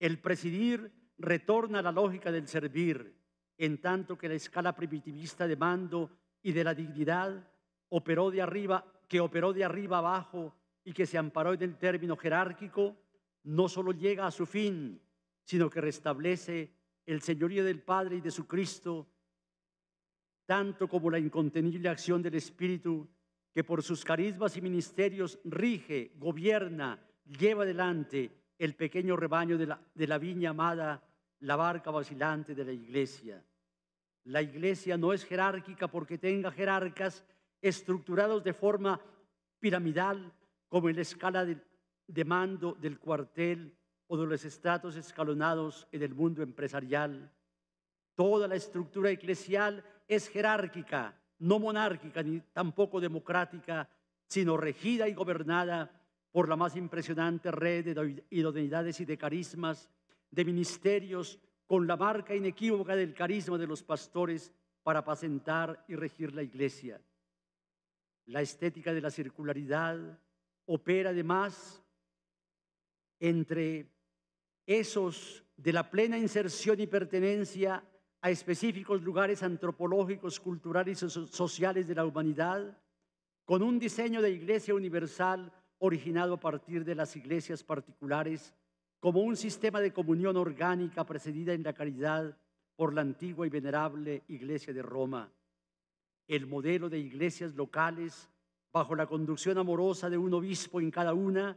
El presidir retorna a la lógica del servir en tanto que la escala primitivista de mando y de la dignidad operó de arriba, que operó de arriba abajo y que se amparó en el término jerárquico, no solo llega a su fin, sino que restablece el señorío del Padre y de su Cristo, tanto como la incontenible acción del Espíritu que por sus carismas y ministerios rige, gobierna, lleva adelante el pequeño rebaño de la, de la viña amada la barca vacilante de la iglesia. La iglesia no es jerárquica porque tenga jerarcas estructurados de forma piramidal, como en la escala de, mando del cuartel o de los estratos escalonados en el mundo empresarial. Toda la estructura eclesial es jerárquica, no monárquica ni tampoco democrática, sino regida y gobernada por la más impresionante red de idoneidades y de carismas de ministerios con la marca inequívoca del carisma de los pastores para apacentar y regir la iglesia. La estética de la circularidad opera además entre esos de la plena inserción y pertenencia a específicos lugares antropológicos, culturales y sociales de la humanidad, con un diseño de iglesia universal originado a partir de las iglesias particulares como un sistema de comunión orgánica precedida en la caridad por la antigua y venerable Iglesia de Roma. El modelo de iglesias locales, bajo la conducción amorosa de un obispo en cada una,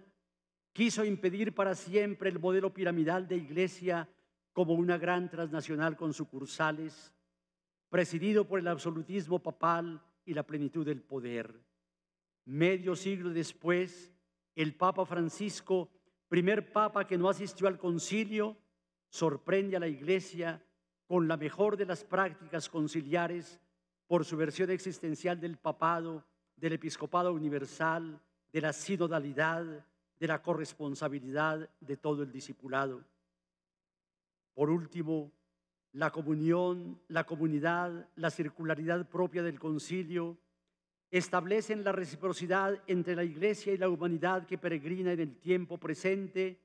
quiso impedir para siempre el modelo piramidal de iglesia como una gran transnacional con sucursales, presidido por el absolutismo papal y la plenitud del poder. Medio siglo después, el Papa Francisco, primer papa que no asistió al concilio, sorprende a la Iglesia con la mejor de las prácticas conciliares por su versión existencial del papado, del episcopado universal, de la sinodalidad, de la corresponsabilidad de todo el discipulado. Por último, la comunión, la comunidad, la circularidad propia del concilio establecen la reciprocidad entre la Iglesia y la humanidad que peregrina en el tiempo presente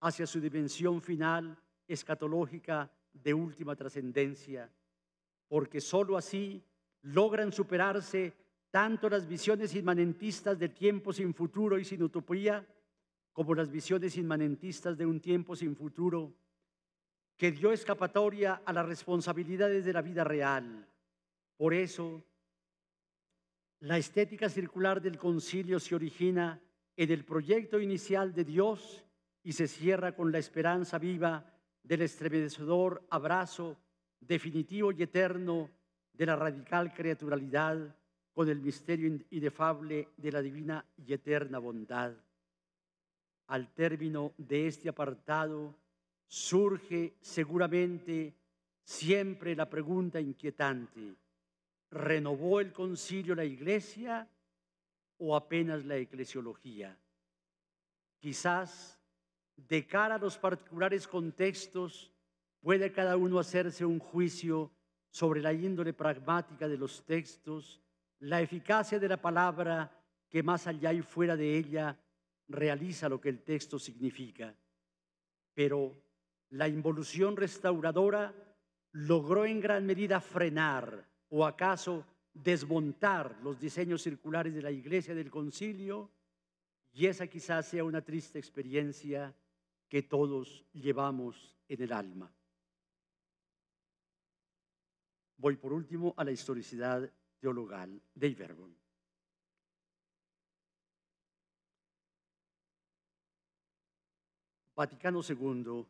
hacia su dimensión final escatológica de última trascendencia, porque sólo así logran superarse tanto las visiones inmanentistas de tiempo sin futuro y sin utopía, como las visiones inmanentistas de un tiempo sin futuro que dio escapatoria a las responsabilidades de la vida real. Por eso, la estética circular del concilio se origina en el proyecto inicial de Dios y se cierra con la esperanza viva del estremecedor abrazo definitivo y eterno de la radical creaturalidad con el misterio inefable de la divina y eterna bondad. Al término de este apartado surge seguramente siempre la pregunta inquietante, ¿renovó el concilio la iglesia o apenas la eclesiología? Quizás de cara a los particulares contextos puede cada uno hacerse un juicio sobre la índole pragmática de los textos, la eficacia de la palabra que más allá y fuera de ella realiza lo que el texto significa. Pero la involución restauradora logró en gran medida frenar o acaso desmontar los diseños circulares de la iglesia del concilio y esa quizás sea una triste experiencia que todos llevamos en el alma. Voy por último a la historicidad teologal de Iberbon. Vaticano II,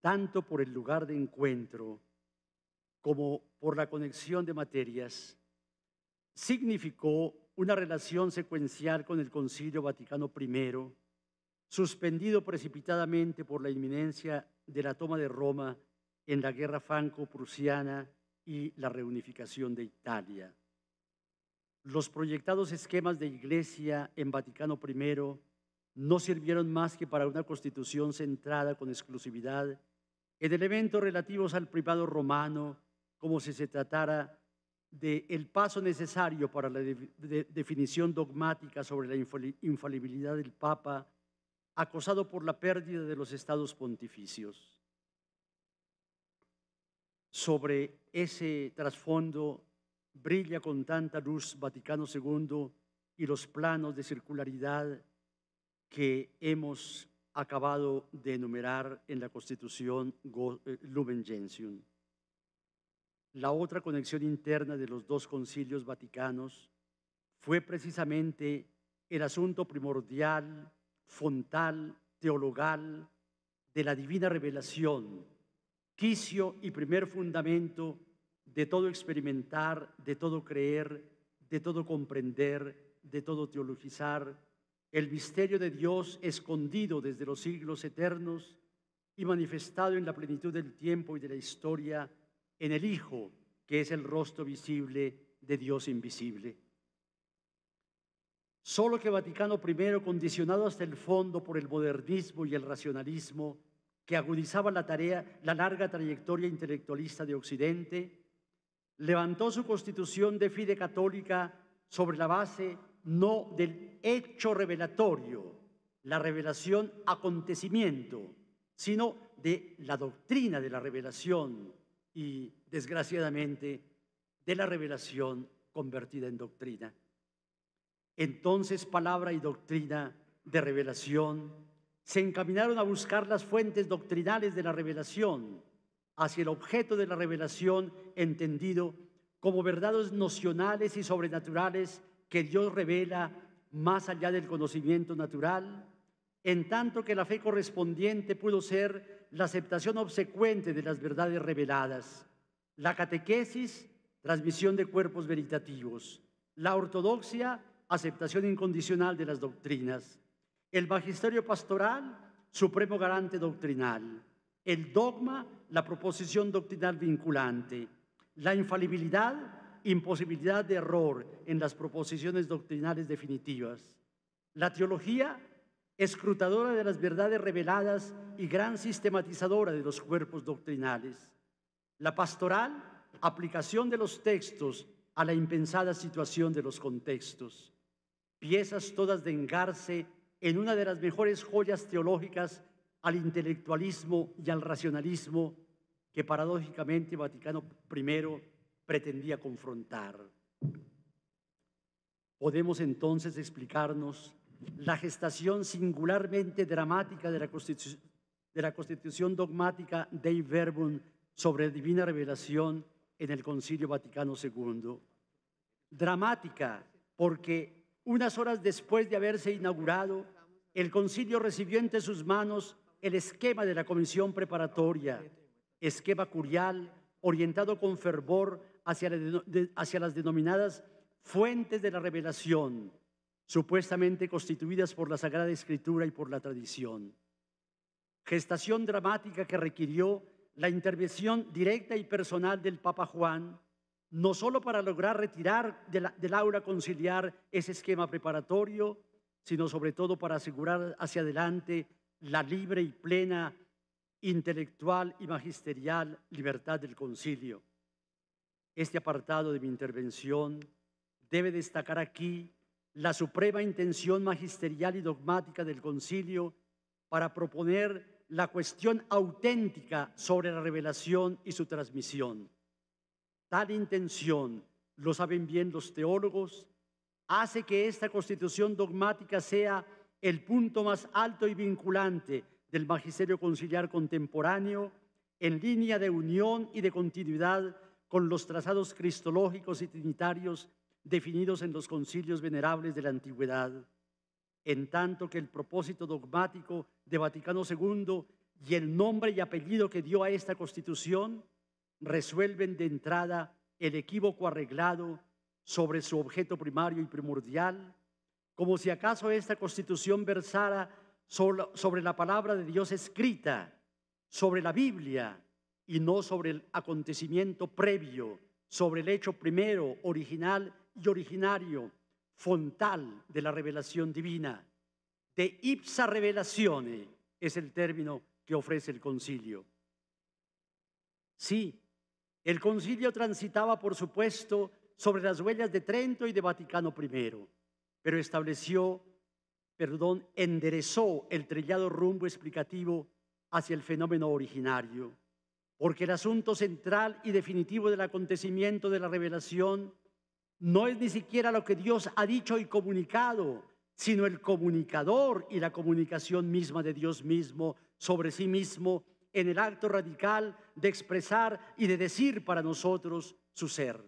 tanto por el lugar de encuentro como por la conexión de materias, significó una relación secuencial con el Concilio Vaticano I, suspendido precipitadamente por la inminencia de la toma de Roma en la guerra franco-prusiana y la reunificación de Italia. Los proyectados esquemas de iglesia en Vaticano I no sirvieron más que para una constitución centrada con exclusividad en elementos relativos al privado romano, como si se tratara de el paso necesario para la definición dogmática sobre la infalibilidad del Papa, acosado por la pérdida de los estados pontificios. Sobre ese trasfondo brilla con tanta luz Vaticano II y los planos de circularidad que hemos acabado de enumerar en la Constitución eh, Lumen Gentium. La otra conexión interna de los dos concilios vaticanos fue precisamente el asunto primordial, fontal, teologal de la divina revelación, quicio y primer fundamento de todo experimentar, de todo creer, de todo comprender, de todo teologizar, el misterio de Dios escondido desde los siglos eternos y manifestado en la plenitud del tiempo y de la historia en el Hijo, que es el rostro visible de Dios invisible. Solo que Vaticano I, condicionado hasta el fondo por el modernismo y el racionalismo que agudizaba la tarea, la larga trayectoria intelectualista de Occidente, levantó su constitución de fide católica sobre la base no del hecho revelatorio, la revelación acontecimiento, sino de la doctrina de la revelación y, desgraciadamente, de la revelación convertida en doctrina. Entonces palabra y doctrina de revelación se encaminaron a buscar las fuentes doctrinales de la revelación hacia el objeto de la revelación entendido como verdades nocionales y sobrenaturales que Dios revela más allá del conocimiento natural, en tanto que la fe correspondiente pudo ser la aceptación obsecuente de las verdades reveladas, la catequesis, transmisión de cuerpos veritativos, la ortodoxia, aceptación incondicional de las doctrinas, el magisterio pastoral, supremo garante doctrinal, el dogma, la proposición doctrinal vinculante, la infalibilidad, imposibilidad de error en las proposiciones doctrinales definitivas, la teología, escrutadora de las verdades reveladas y gran sistematizadora de los cuerpos doctrinales, la pastoral, aplicación de los textos a la impensada situación de los contextos, piezas todas de engarce en una de las mejores joyas teológicas al intelectualismo y al racionalismo que paradójicamente Vaticano I pretendía confrontar. Podemos entonces explicarnos la gestación singularmente dramática de la, constitución, dogmática Dei Verbum sobre divina revelación en el Concilio Vaticano II. Dramática porque unas horas después de haberse inaugurado, el concilio recibió entre sus manos el esquema de la comisión preparatoria, esquema curial, orientado con fervor hacia las denominadas fuentes de la revelación, supuestamente constituidas por la Sagrada Escritura y por la tradición. Gestación dramática que requirió la intervención directa y personal del Papa Juan, no solo para lograr retirar del aula conciliar ese esquema preparatorio, sino sobre todo para asegurar hacia adelante la libre y plena intelectual y magisterial libertad del concilio. Este apartado de mi intervención debe destacar aquí la suprema intención magisterial y dogmática del concilio para proponer la cuestión auténtica sobre la revelación y su transmisión. Tal intención, lo saben bien los teólogos, hace que esta constitución dogmática sea el punto más alto y vinculante del magisterio conciliar contemporáneo en línea de unión y de continuidad con los trazados cristológicos y trinitarios definidos en los concilios venerables de la antigüedad, en tanto que el propósito dogmático de Vaticano II y el nombre y apellido que dio a esta constitución resuelven de entrada el equívoco arreglado sobre su objeto primario y primordial, como si acaso esta constitución versara sobre la palabra de Dios escrita, sobre la Biblia y no sobre el acontecimiento previo, sobre el hecho primero, original y originario, fontal de la revelación divina. De ipsa revelazione es el término que ofrece el concilio. Sí, el concilio transitaba, por supuesto, sobre las huellas de Trento y de Vaticano I pero estableció, perdón, enderezó el trillado rumbo explicativo hacia el fenómeno originario, porque el asunto central y definitivo del acontecimiento de la revelación no es ni siquiera lo que Dios ha dicho y comunicado, sino el comunicador y la comunicación misma de Dios mismo sobre sí mismo en el acto radical de expresar y de decir para nosotros su ser.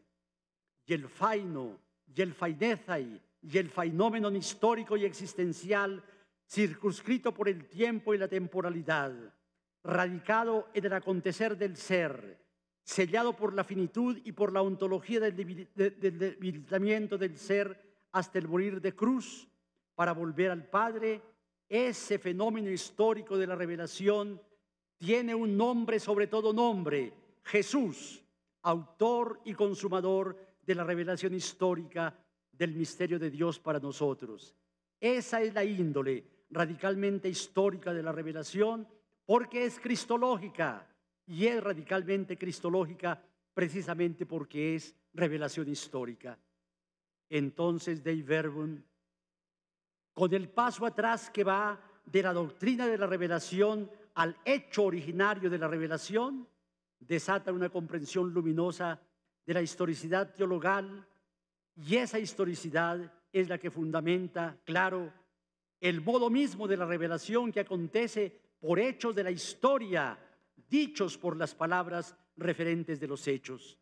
Y el faino, y el fainezai, y el fenómeno histórico y existencial circunscrito por el tiempo y la temporalidad, radicado en el acontecer del ser, sellado por la finitud y por la ontología del debilitamiento del ser hasta el morir de cruz para volver al Padre, ese fenómeno histórico de la revelación tiene un nombre sobre todo nombre, Jesús, autor y consumador de la revelación histórica del misterio de Dios para nosotros. Esa es la índole radicalmente histórica de la revelación porque es cristológica y es radicalmente cristológica precisamente porque es revelación histórica. entonces Dei Verbum, con el paso atrás que va de la doctrina de la revelación al hecho originario de la revelación, desata una comprensión luminosa de la historicidad teologal y esa historicidad es la que fundamenta, claro, el modo mismo de la revelación que acontece por hechos de la historia, dichos por las palabras referentes de los hechos.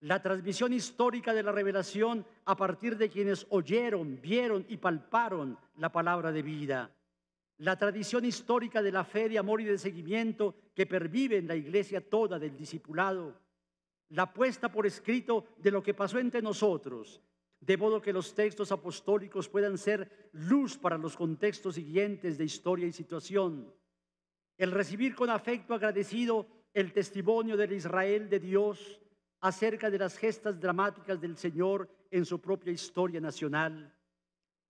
La transmisión histórica de la revelación a partir de quienes oyeron, vieron y palparon la palabra de vida. La tradición histórica de la fe, de amor y de seguimiento que pervive en la iglesia toda del discipulado. La puesta por escrito de lo que pasó entre nosotros, de modo que los textos apostólicos puedan ser luz para los contextos siguientes de historia y situación. El recibir con afecto agradecido el testimonio del Israel de Dios acerca de las gestas dramáticas del Señor en su propia historia nacional.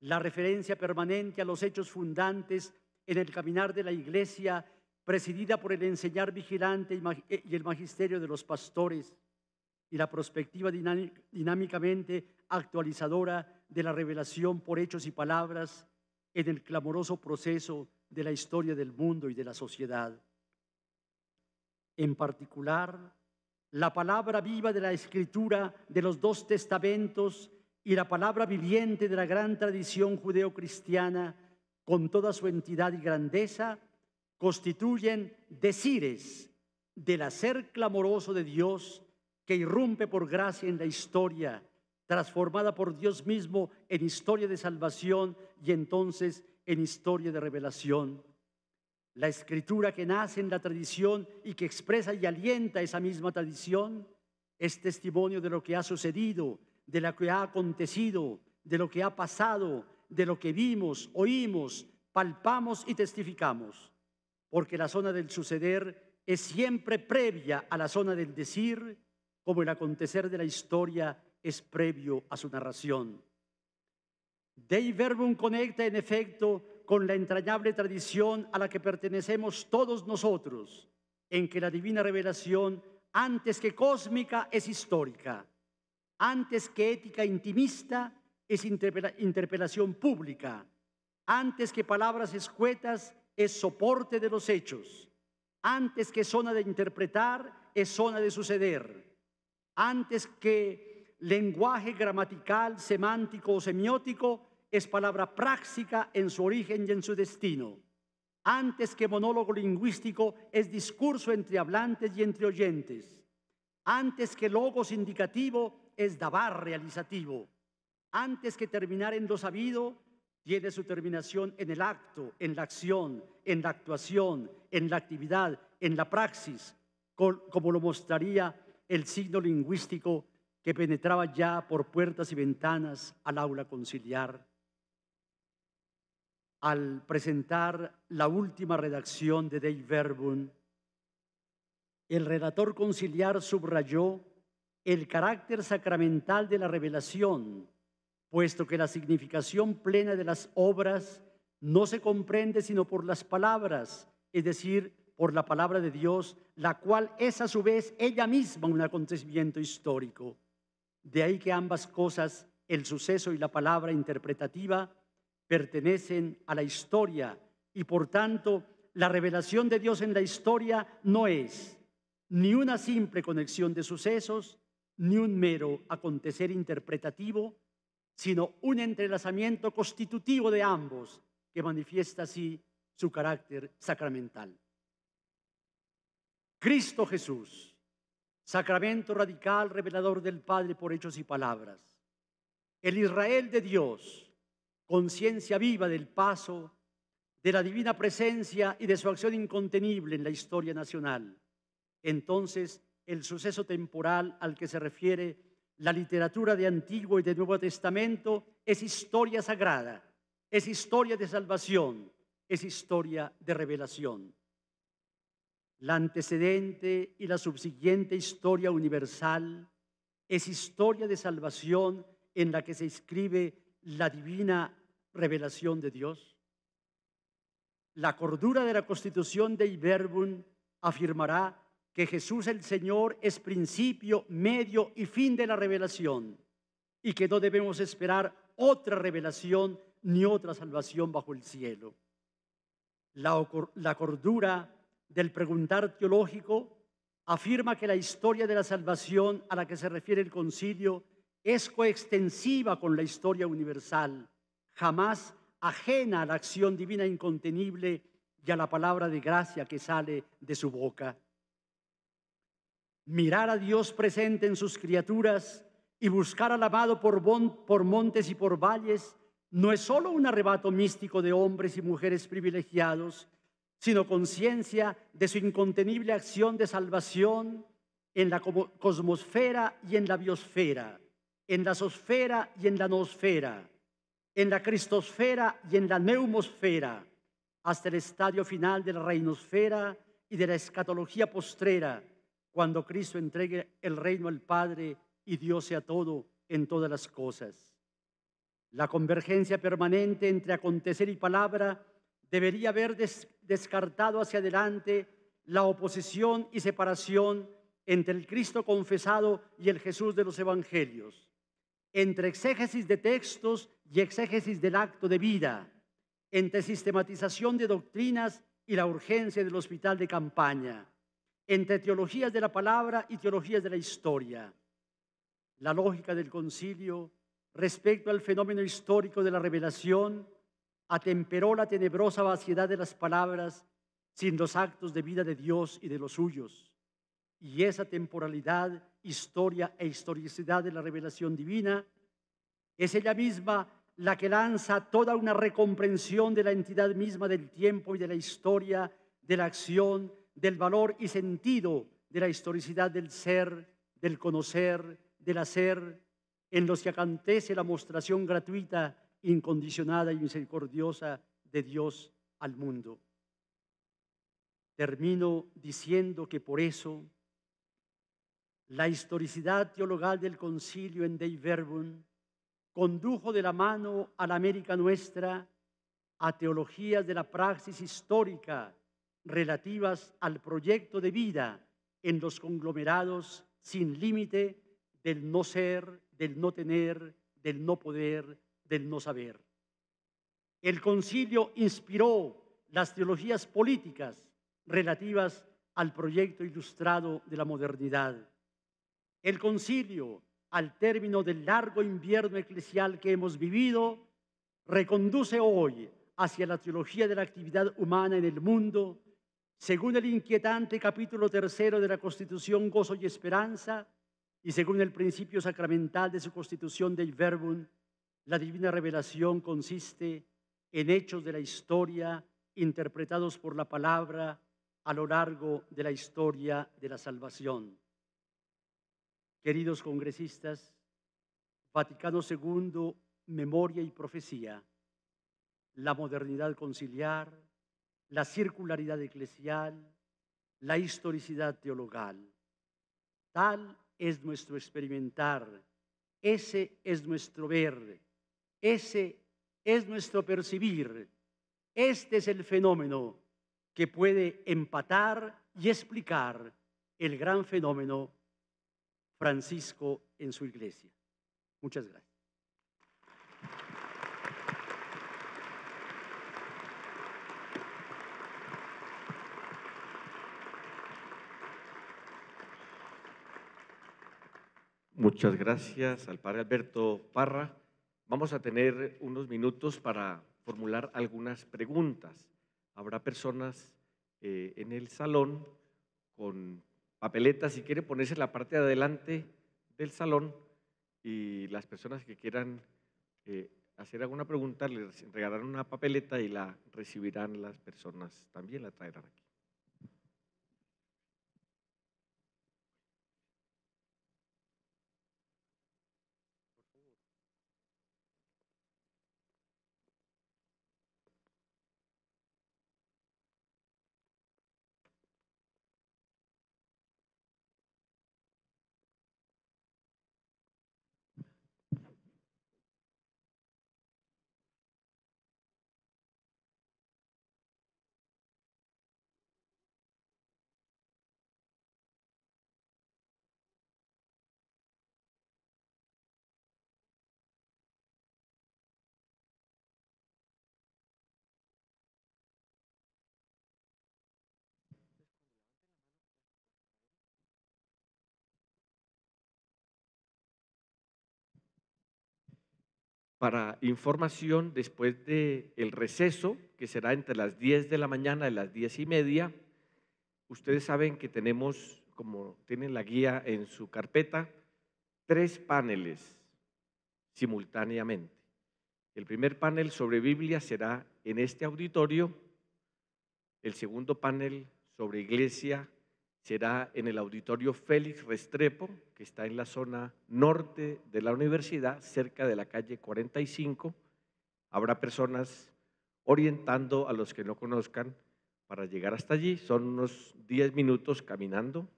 La referencia permanente a los hechos fundantes en el caminar de la iglesia, presidida por el enseñar vigilante y el magisterio de los pastores y la perspectiva dinámicamente actualizadora de la revelación por hechos y palabras en el clamoroso proceso de la historia del mundo y de la sociedad. En particular, la palabra viva de la escritura de los dos testamentos y la palabra viviente de la gran tradición judeocristiana, con toda su entidad y grandeza, constituyen decires del hacer clamoroso de Dios que irrumpe por gracia en la historia, transformada por Dios mismo en historia de salvación y entonces en historia de revelación. La escritura que nace en la tradición y que expresa y alienta esa misma tradición es testimonio de lo que ha sucedido, de lo que ha acontecido, de lo que ha pasado, de lo que vimos, oímos, palpamos y testificamos. Porque la zona del suceder es siempre previa a la zona del decir como el acontecer de la historia es previo a su narración. Dei Verbum conecta en efecto con la entrañable tradición a la que pertenecemos todos nosotros, en que la divina revelación, antes que cósmica, es histórica, antes que ética intimista, es interpelación pública, antes que palabras escuetas, es soporte de los hechos, antes que zona de interpretar, es zona de suceder antes que lenguaje gramatical, semántico o semiótico, es palabra práctica en su origen y en su destino. Antes que monólogo lingüístico, es discurso entre hablantes y entre oyentes. Antes que logos indicativo, es dabar realizativo. Antes que terminar en lo sabido, tiene su terminación en el acto, en la acción, en la actuación, en la actividad, en la praxis, como lo mostraría el signo lingüístico que penetraba ya por puertas y ventanas al aula conciliar. Al presentar la última redacción de Dei Verbum, el relator conciliar subrayó el carácter sacramental de la revelación, puesto que la significación plena de las obras no se comprende sino por las palabras, es decir, por la palabra de Dios, la cual es a su vez ella misma un acontecimiento histórico. De ahí que ambas cosas, el suceso y la palabra interpretativa, pertenecen a la historia y por tanto la revelación de Dios en la historia no es ni una simple conexión de sucesos, ni un mero acontecer interpretativo, sino un entrelazamiento constitutivo de ambos que manifiesta así su carácter sacramental. Cristo Jesús, sacramento radical revelador del Padre por hechos y palabras. El Israel de Dios, conciencia viva del paso de la divina presencia y de su acción incontenible en la historia nacional. Entonces, el suceso temporal al que se refiere la literatura de Antiguo y de Nuevo Testamento es historia sagrada, es historia de salvación, es historia de revelación la antecedente y la subsiguiente historia universal es historia de salvación en la que se escribe la divina revelación de Dios. La cordura de la constitución de Iberbun afirmará que Jesús el Señor es principio, medio y fin de la revelación, y que no debemos esperar otra revelación ni otra salvación bajo el cielo. La, la cordura del preguntar teológico afirma que la historia de la salvación a la que se refiere el concilio es coextensiva con la historia universal, jamás ajena a la acción divina incontenible y a la palabra de gracia que sale de su boca. Mirar a Dios presente en sus criaturas y buscar al amado por, por montes y por valles no es solo un arrebato místico de hombres y mujeres privilegiados, sino conciencia de su incontenible acción de salvación en la cosmosfera y en la biosfera, en la sosfera y en la nosfera, en la cristosfera y en la neumosfera, hasta el estadio final de la reinosfera y de la escatología postrera, cuando Cristo entregue el reino al Padre y Dios sea todo en todas las cosas. La convergencia permanente entre acontecer y palabra debería haber descartado hacia adelante la oposición y separación entre el Cristo confesado y el Jesús de los Evangelios, entre exégesis de textos y exégesis del acto de vida, entre sistematización de doctrinas y la urgencia del hospital de campaña, entre teologías de la palabra y teologías de la historia. La lógica del concilio respecto al fenómeno histórico de la revelación atemperó la tenebrosa vaciedad de las palabras sin los actos de vida de Dios y de los suyos. Y esa temporalidad, historia e historicidad de la revelación divina es ella misma la que lanza toda una recomprensión de la entidad misma del tiempo y de la historia, de la acción, del valor y sentido de la historicidad del ser, del conocer, del hacer, en los que acontece la mostración gratuita, incondicionada y misericordiosa de Dios al mundo. Termino diciendo que por eso la historicidad teologal del concilio en Dei Verbum condujo de la mano a la América nuestra a teologías de la praxis histórica relativas al proyecto de vida en los conglomerados sin límite del no ser, del no tener, del no poder, del no saber. El concilio inspiró las teologías políticas relativas al proyecto ilustrado de la modernidad. El concilio, al término del largo invierno eclesial que hemos vivido, reconduce hoy hacia la teología de la actividad humana en el mundo, según el inquietante capítulo tercero de la Constitución Gozo y Esperanza, y según el principio sacramental de su constitución del verbum, la divina revelación consiste en hechos de la historia interpretados por la palabra a lo largo de la historia de la salvación. Queridos congresistas, Vaticano II, memoria y profecía, la modernidad conciliar, la circularidad eclesial, la historicidad teologal. Tal es nuestro experimentar, ese es nuestro ver, ese es nuestro percibir. Este es el fenómeno que puede empatar y explicar el gran fenómeno Francisco en su iglesia. Muchas gracias. Muchas gracias al padre Alberto Parra. Vamos a tener unos minutos para formular algunas preguntas. Habrá personas eh, en el salón con papeletas, si quiere ponerse en la parte de adelante del salón y las personas que quieran eh, hacer alguna pregunta les regalarán una papeleta y la recibirán las personas, también la traerán aquí. Para información después del el receso, que será entre las 10 de la mañana y las 10 y media. Ustedes saben que tenemos, como tienen la guía en su carpeta, tres paneles simultáneamente. El primer panel sobre Biblia será en este auditorio, el segundo panel sobre iglesia será en el auditorio Félix Restrepo, que está en la zona norte de la universidad, cerca de la calle 45. Habrá personas orientando a los que no conozcan para llegar hasta allí. Son unos 10 minutos caminando.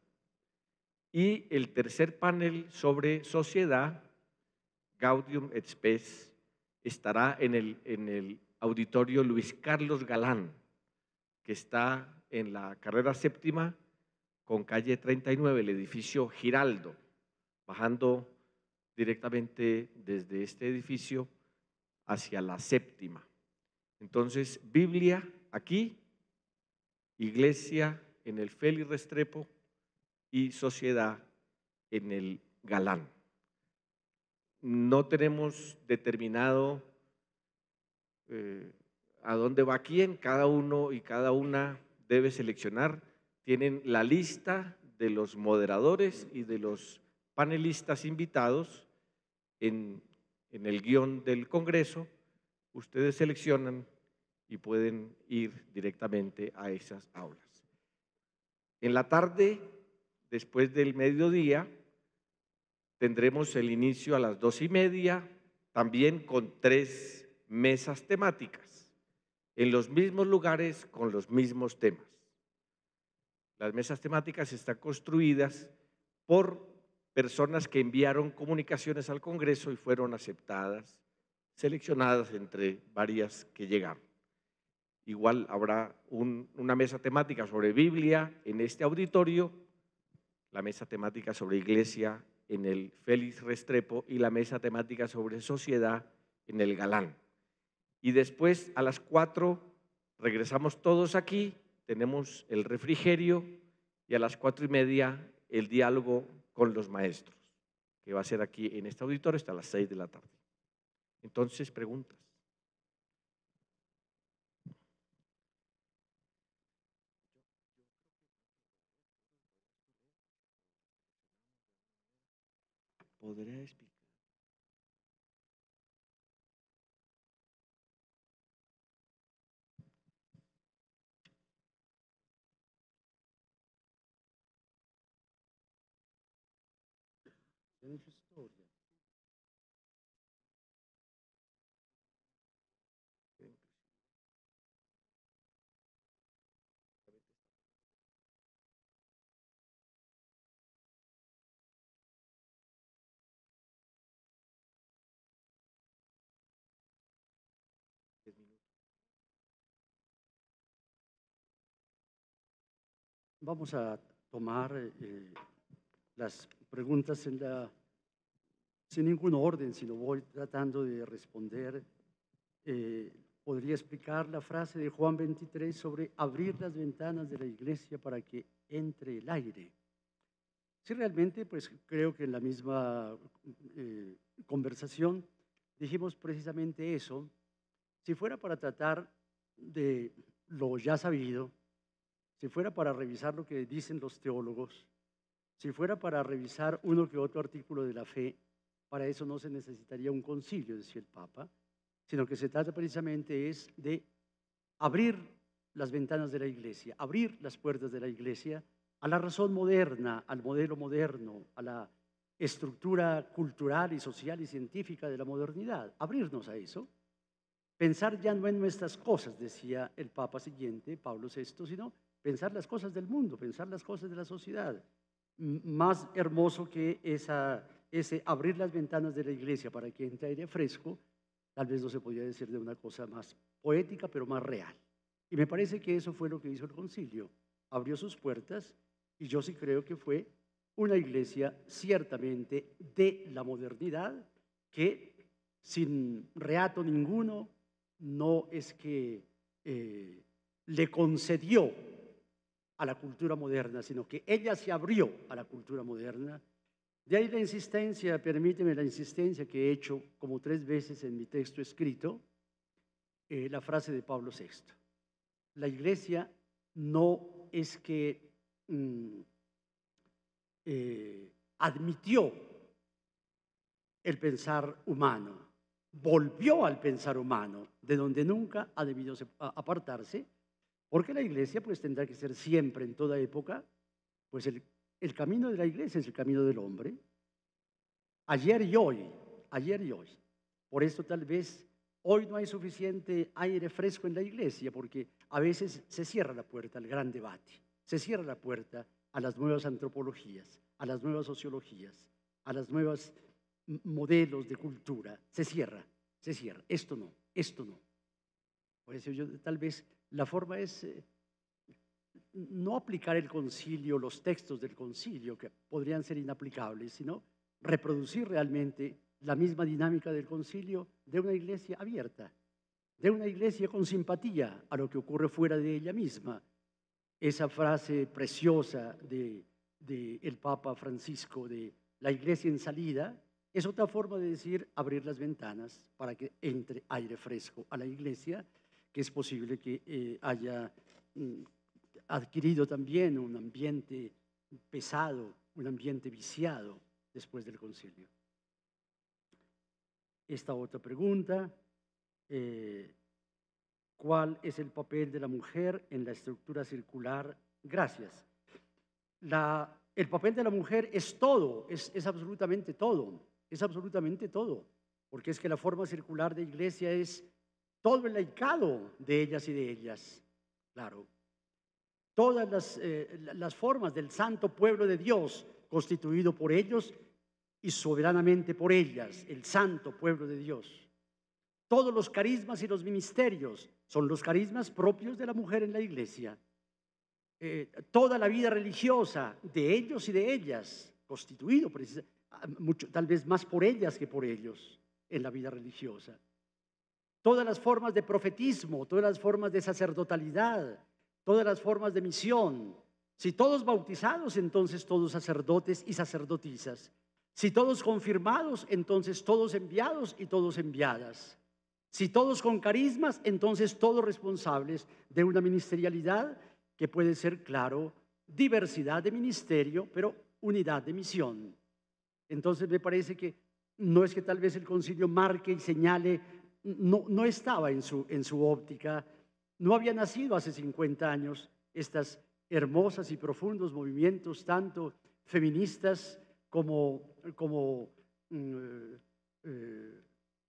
Y el tercer panel sobre sociedad, Gaudium et Spes, estará en el, en el auditorio Luis Carlos Galán, que está en la carrera séptima con calle 39, el edificio Giraldo, bajando directamente desde este edificio hacia la séptima. Entonces, Biblia aquí, iglesia en el Félix Restrepo y sociedad en el Galán. No tenemos determinado eh, a dónde va quién, cada uno y cada una debe seleccionar tienen la lista de los moderadores y de los panelistas invitados en, el guion del Congreso. Ustedes seleccionan y pueden ir directamente a esas aulas. En la tarde, después del mediodía, tendremos el inicio a las dos y media, también con tres mesas temáticas, en los mismos lugares con los mismos temas. Las mesas temáticas están construidas por personas que enviaron comunicaciones al Congreso y fueron aceptadas, seleccionadas entre varias que llegaron. Igual habrá una mesa temática sobre Biblia en este auditorio, la mesa temática sobre iglesia en el Félix Restrepo y la mesa temática sobre sociedad en el Galán. Y después a las cuatro regresamos todos aquí tenemos el refrigerio y a las cuatro y media el diálogo con los maestros, que va a ser aquí en este auditorio hasta las seis de la tarde. Entonces, preguntas. ¿Podría explicar? Vamos a tomar eh, las preguntas en la, sin ningún orden, sino voy tratando de responder. Eh, podría explicar la frase de Juan 23 sobre abrir las ventanas de la iglesia para que entre el aire. Sí, realmente, pues creo que en la misma eh, conversación dijimos precisamente eso. Si fuera para tratar de lo ya sabido, si fuera para revisar lo que dicen los teólogos, si fuera para revisar uno que otro artículo de la fe, para eso no se necesitaría un concilio, decía el Papa, sino que se trata precisamente es de abrir las ventanas de la iglesia, abrir las puertas de la iglesia a la razón moderna, al modelo moderno, a la estructura cultural y social y científica de la modernidad, abrirnos a eso, pensar ya no en nuestras cosas, decía el Papa siguiente, Pablo VI, sino pensar las cosas del mundo, pensar las cosas de la sociedad, más hermoso que esa, ese abrir las ventanas de la iglesia para que entre aire fresco, tal vez no se podía decir de una cosa más poética, pero más real. Y me parece que eso fue lo que hizo el concilio. Abrió sus puertas y yo sí creo que fue una iglesia ciertamente de la modernidad que sin reato ninguno no es que eh, le concedió a la cultura moderna, sino que ella se abrió a la cultura moderna De ahí la insistencia, permíteme la insistencia que he hecho como tres veces en mi texto escrito, eh, la frase de Pablo VI. La iglesia no es que mm, eh, admitió el pensar humano, volvió al pensar humano, de donde nunca ha debido apartarse, porque la iglesia pues tendrá que ser siempre, en toda época, pues el camino de la iglesia es el camino del hombre. Ayer y hoy, ayer y hoy. Por eso tal vez hoy no hay suficiente aire fresco en la iglesia, porque a veces se cierra la puerta al gran debate, se cierra la puerta a las nuevas antropologías, a las nuevas sociologías, a las nuevas modelos de cultura. Se cierra, se cierra. Esto no, esto no. Por eso yo tal vez la forma es eh, no aplicar el concilio, los textos del concilio, que podrían ser inaplicables, sino reproducir realmente la misma dinámica del concilio de una iglesia abierta, de una iglesia con simpatía a lo que ocurre fuera de ella misma. Esa frase preciosa del de, el Papa Francisco de la iglesia en salida es otra forma de decir abrir las ventanas para que entre aire fresco a la iglesia, que es posible que eh, haya mm, adquirido también un ambiente pesado, un ambiente viciado después del concilio. Esta otra pregunta, eh, ¿cuál es el papel de la mujer en la estructura circular? Gracias. el papel de la mujer es todo, es, es absolutamente todo, es absolutamente todo, porque es que la forma circular de iglesia es todo el laicado de ellas y de ellas. Claro, todas eh, las, formas del santo pueblo de Dios, constituido por ellos y soberanamente por ellas, el santo pueblo de Dios. Todos los carismas y los ministerios son los carismas propios de la mujer en la iglesia. Eh, toda la vida religiosa de ellos y de ellas, constituido mucho, tal vez más por ellas que por ellos en la vida religiosa. Todas las formas de profetismo, todas las formas de sacerdotalidad, todas las formas de misión. Si todos bautizados, entonces todos sacerdotes y sacerdotisas. Si todos confirmados, entonces todos enviados y todos enviadas. Si todos con carismas, entonces todos responsables de una ministerialidad que puede ser, claro, diversidad de ministerio, pero unidad de misión. Entonces me parece que no es que tal vez el concilio marque y señale, no, no estaba en su, en su óptica no había nacido hace 50 años estas hermosas y profundos movimientos, tanto feministas como, como mm, eh,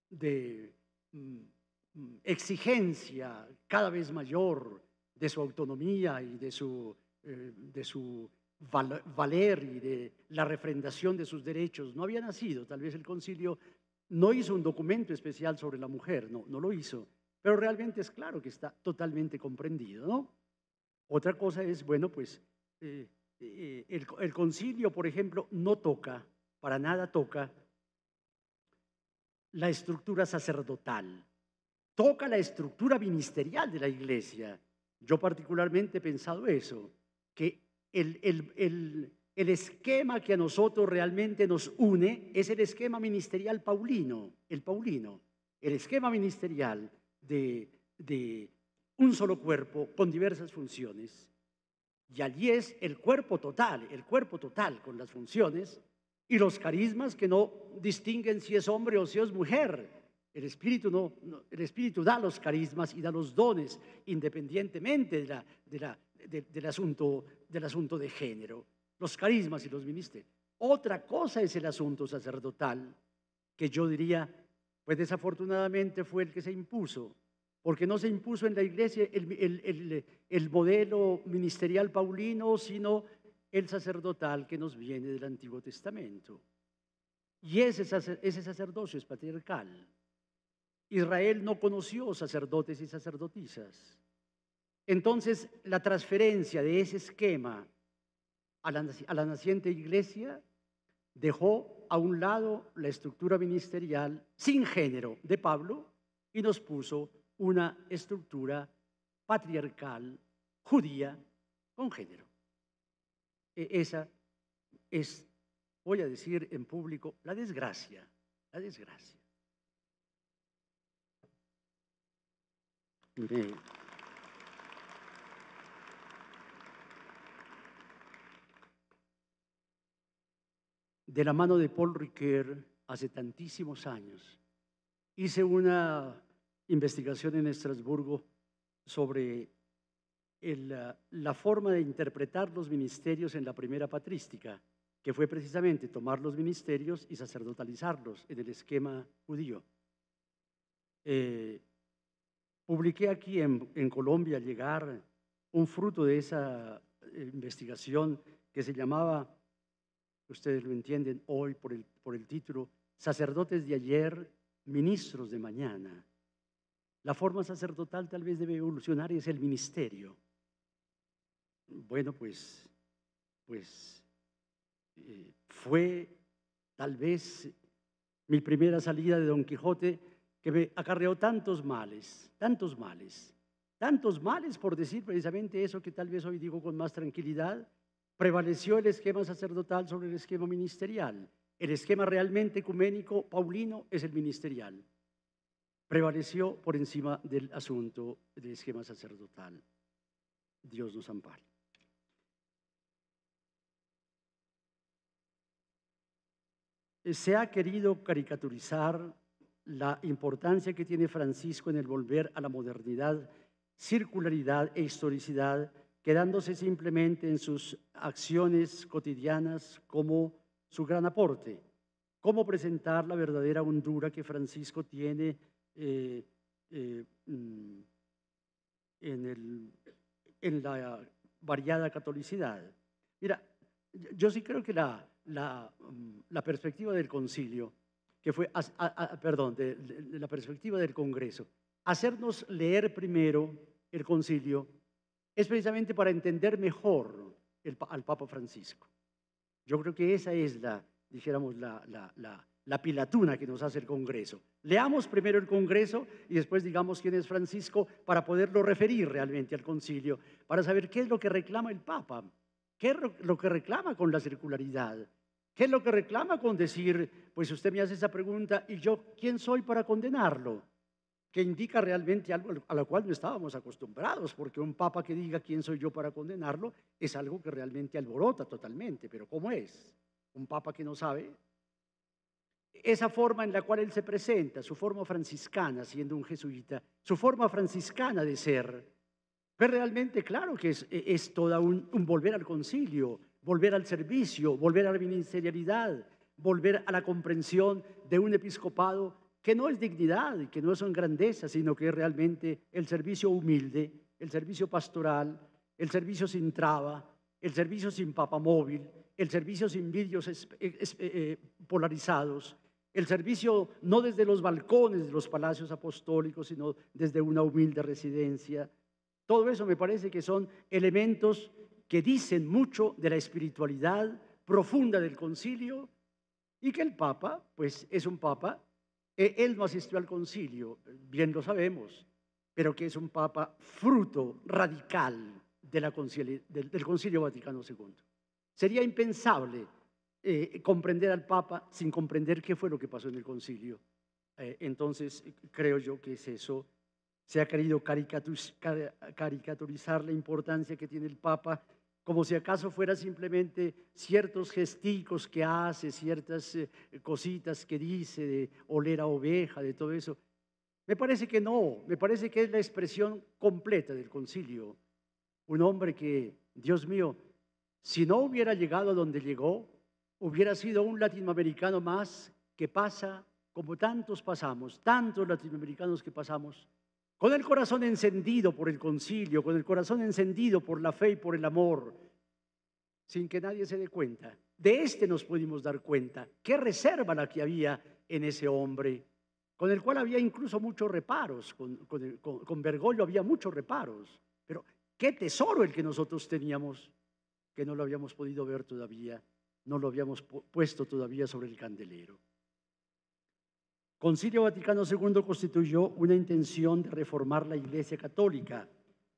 de mm, exigencia cada vez mayor de su autonomía y de su, eh, de su valer y de la refrendación de sus derechos. No había nacido, tal vez el concilio no hizo un documento especial sobre la mujer, no, no lo hizo, pero realmente es claro que está totalmente comprendido, ¿no? Otra cosa es, bueno, pues eh, eh, el, concilio, por ejemplo, no toca, para nada toca la estructura sacerdotal, toca la estructura ministerial de la iglesia. Yo particularmente he pensado eso, que el, esquema que a nosotros realmente nos une es el esquema ministerial paulino, el paulino, el esquema ministerial de, un solo cuerpo con diversas funciones. Y allí es el cuerpo total, el cuerpo total con las funciones y los carismas que no distinguen si es hombre o si es mujer. El Espíritu, no, el Espíritu da los carismas y da los dones independientemente del, asunto, del asunto de género. Los carismas y los ministerios. Otra cosa es el asunto sacerdotal, que yo diría pues desafortunadamente fue el que se impuso, porque no se impuso en la iglesia el, modelo ministerial paulino, sino el sacerdotal que nos viene del Antiguo Testamento. Y ese, ese sacerdocio es patriarcal. Israel no conoció sacerdotes y sacerdotisas. Entonces, la transferencia de ese esquema a la, naciente iglesia dejó a un lado la estructura ministerial sin género de Pablo y nos puso una estructura patriarcal judía con género. E, esa es voy a decir en público, la desgracia, la desgracia. De la mano de Paul Ricoeur hace tantísimos años. Hice una investigación en Estrasburgo sobre la forma de interpretar los ministerios en la primera patrística, que fue precisamente tomar los ministerios y sacerdotalizarlos en el esquema judío. Eh, publiqué aquí en, en Colombia llegar un fruto de esa eh, investigación que se llamaba ustedes lo entienden hoy por el, por el título, sacerdotes de ayer, ministros de mañana. La forma sacerdotal tal vez debe evolucionar y es el ministerio. Bueno, pues, pues eh, fue tal vez mi primera salida de Don Quijote que me acarreó tantos males, tantos males, tantos males por decir precisamente eso que tal vez hoy digo con más tranquilidad, prevaleció el esquema sacerdotal sobre el esquema ministerial. El esquema realmente ecuménico paulino es el ministerial. Prevaleció por encima del asunto del esquema sacerdotal. Dios nos ampare. Se ha querido caricaturizar la importancia que tiene Francisco en el volver a la modernidad, circularidad e historicidad quedándose simplemente en sus acciones cotidianas como su gran aporte. Cómo presentar la verdadera hondura que Francisco tiene eh, eh, mm, en, la variada catolicidad. Mira, yo sí creo que la, mm, perspectiva del concilio, que fue, perdón, de la perspectiva del Congreso, hacernos leer primero el concilio es precisamente para entender mejor al Papa Francisco. Yo creo que esa es la, dijéramos, la, la, pilatuna que nos hace el Congreso. Leamos primero el Congreso y después digamos quién es Francisco para poderlo referir realmente al concilio, para saber qué es lo que reclama el Papa, qué es lo que reclama con la circularidad, qué es lo que reclama con decir, pues usted me hace esa pregunta y yo, ¿quién soy para condenarlo? Que indica realmente algo a lo cual no estábamos acostumbrados, porque un papa que diga quién soy yo para condenarlo es algo que realmente alborota totalmente, pero ¿cómo es? Un papa que no sabe. Esa forma en la cual él se presenta, su forma franciscana, siendo un jesuita, su forma franciscana de ser, pues realmente claro que es, es toda un, un volver al concilio, volver al servicio, volver a la ministerialidad, volver a la comprensión de un episcopado que no es dignidad y que no son grandeza, sino que es realmente el servicio humilde, el servicio pastoral, el servicio sin traba, el servicio sin papamóvil, el servicio sin vídeos eh, eh, polarizados, el servicio no desde los balcones de los palacios apostólicos, sino desde una humilde residencia. Todo eso me parece que son elementos que dicen mucho de la espiritualidad profunda del concilio y que el Papa, pues es un Papa él no asistió al concilio, bien lo sabemos, pero que es un papa fruto radical del, concilio Vaticano II. Sería impensable eh, comprender al papa sin comprender qué fue lo que pasó en el concilio. Eh, entonces, creo yo que es eso. Se ha querido caricaturizar la importancia que tiene el papa como si acaso fuera simplemente ciertos gesticos que hace, ciertas eh, cositas que dice de oler a oveja, de todo eso. Me parece que no, me parece que es la expresión completa del concilio. Un hombre que, Dios mío, si no hubiera llegado a donde llegó, hubiera sido un latinoamericano más que pasa como tantos pasamos, tantos latinoamericanos que pasamos, con el corazón encendido por el concilio, con el corazón encendido por la fe y por el amor, sin que nadie se dé cuenta. De este nos pudimos dar cuenta. Qué reserva la que había en ese hombre, con el cual había incluso muchos reparos, con, con, Bergoglio había muchos reparos, pero qué tesoro el que nosotros teníamos, que no lo habíamos podido ver todavía, no lo habíamos puesto todavía sobre el candelero. Concilio Vaticano II constituyó una intención de reformar la Iglesia Católica.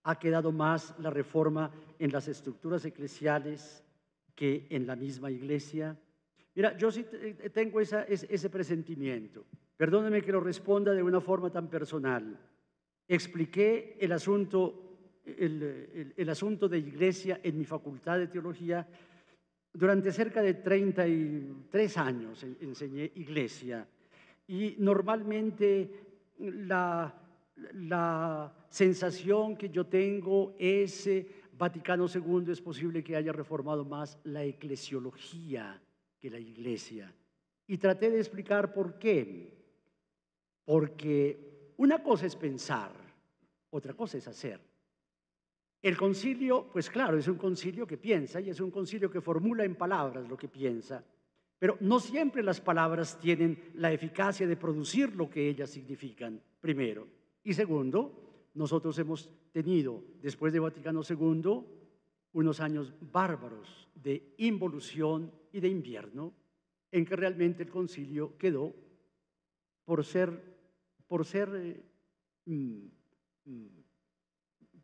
Ha quedado más la reforma en las estructuras eclesiales que en la misma Iglesia. Mira, yo sí te- tengo esa- ese, ese presentimiento. Perdóneme que lo responda de una forma tan personal. Expliqué el asunto, el, el- el asunto de iglesia en mi facultad de teología durante cerca de 33 años en- enseñé iglesia y normalmente la, la sensación que yo tengo es Vaticano II es posible que haya reformado más la eclesiología que la iglesia. Y traté de explicar por qué. Porque una cosa es pensar, otra cosa es hacer. El concilio, pues claro, es un concilio que piensa y es un concilio que formula en palabras lo que piensa, pero no siempre las palabras tienen la eficacia de producir lo que ellas significan, primero. Y segundo, nosotros hemos tenido, después de Vaticano II, unos años bárbaros de involución y de invierno, en que realmente el concilio quedó por ser, por ser eh, mm, mm,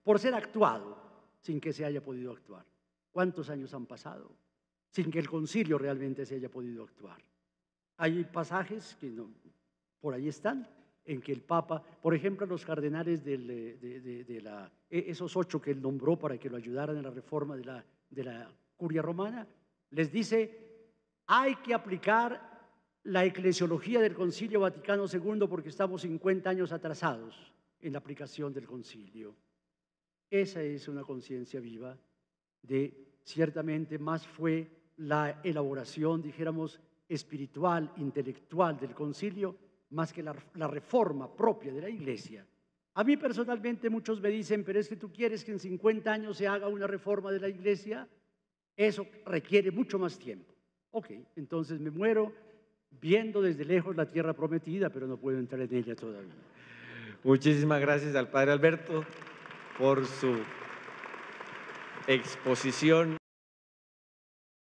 por ser actuado sin que se haya podido actuar. ¿Cuántos años han pasado sin que el concilio realmente se haya podido actuar? Hay pasajes que no, por ahí están, en que el Papa, por ejemplo, los cardenales del, eh, de, de- de la, e- esos ocho que él nombró para que lo ayudaran en la reforma de la, de la curia romana, les dice, hay que aplicar la eclesiología del Concilio Vaticano II porque estamos 50 años atrasados en la aplicación del concilio. Esa es una conciencia viva de, ciertamente, más fue la elaboración, dijéramos, espiritual, intelectual del concilio, más que la, reforma propia de la iglesia. A mí personalmente muchos me dicen, pero es que tú quieres que en 50 años se haga una reforma de la iglesia, eso requiere mucho más tiempo. Ok, entonces me muero viendo desde lejos la tierra prometida, pero no puedo entrar en ella todavía. Muchísimas gracias al padre Alberto por su exposición.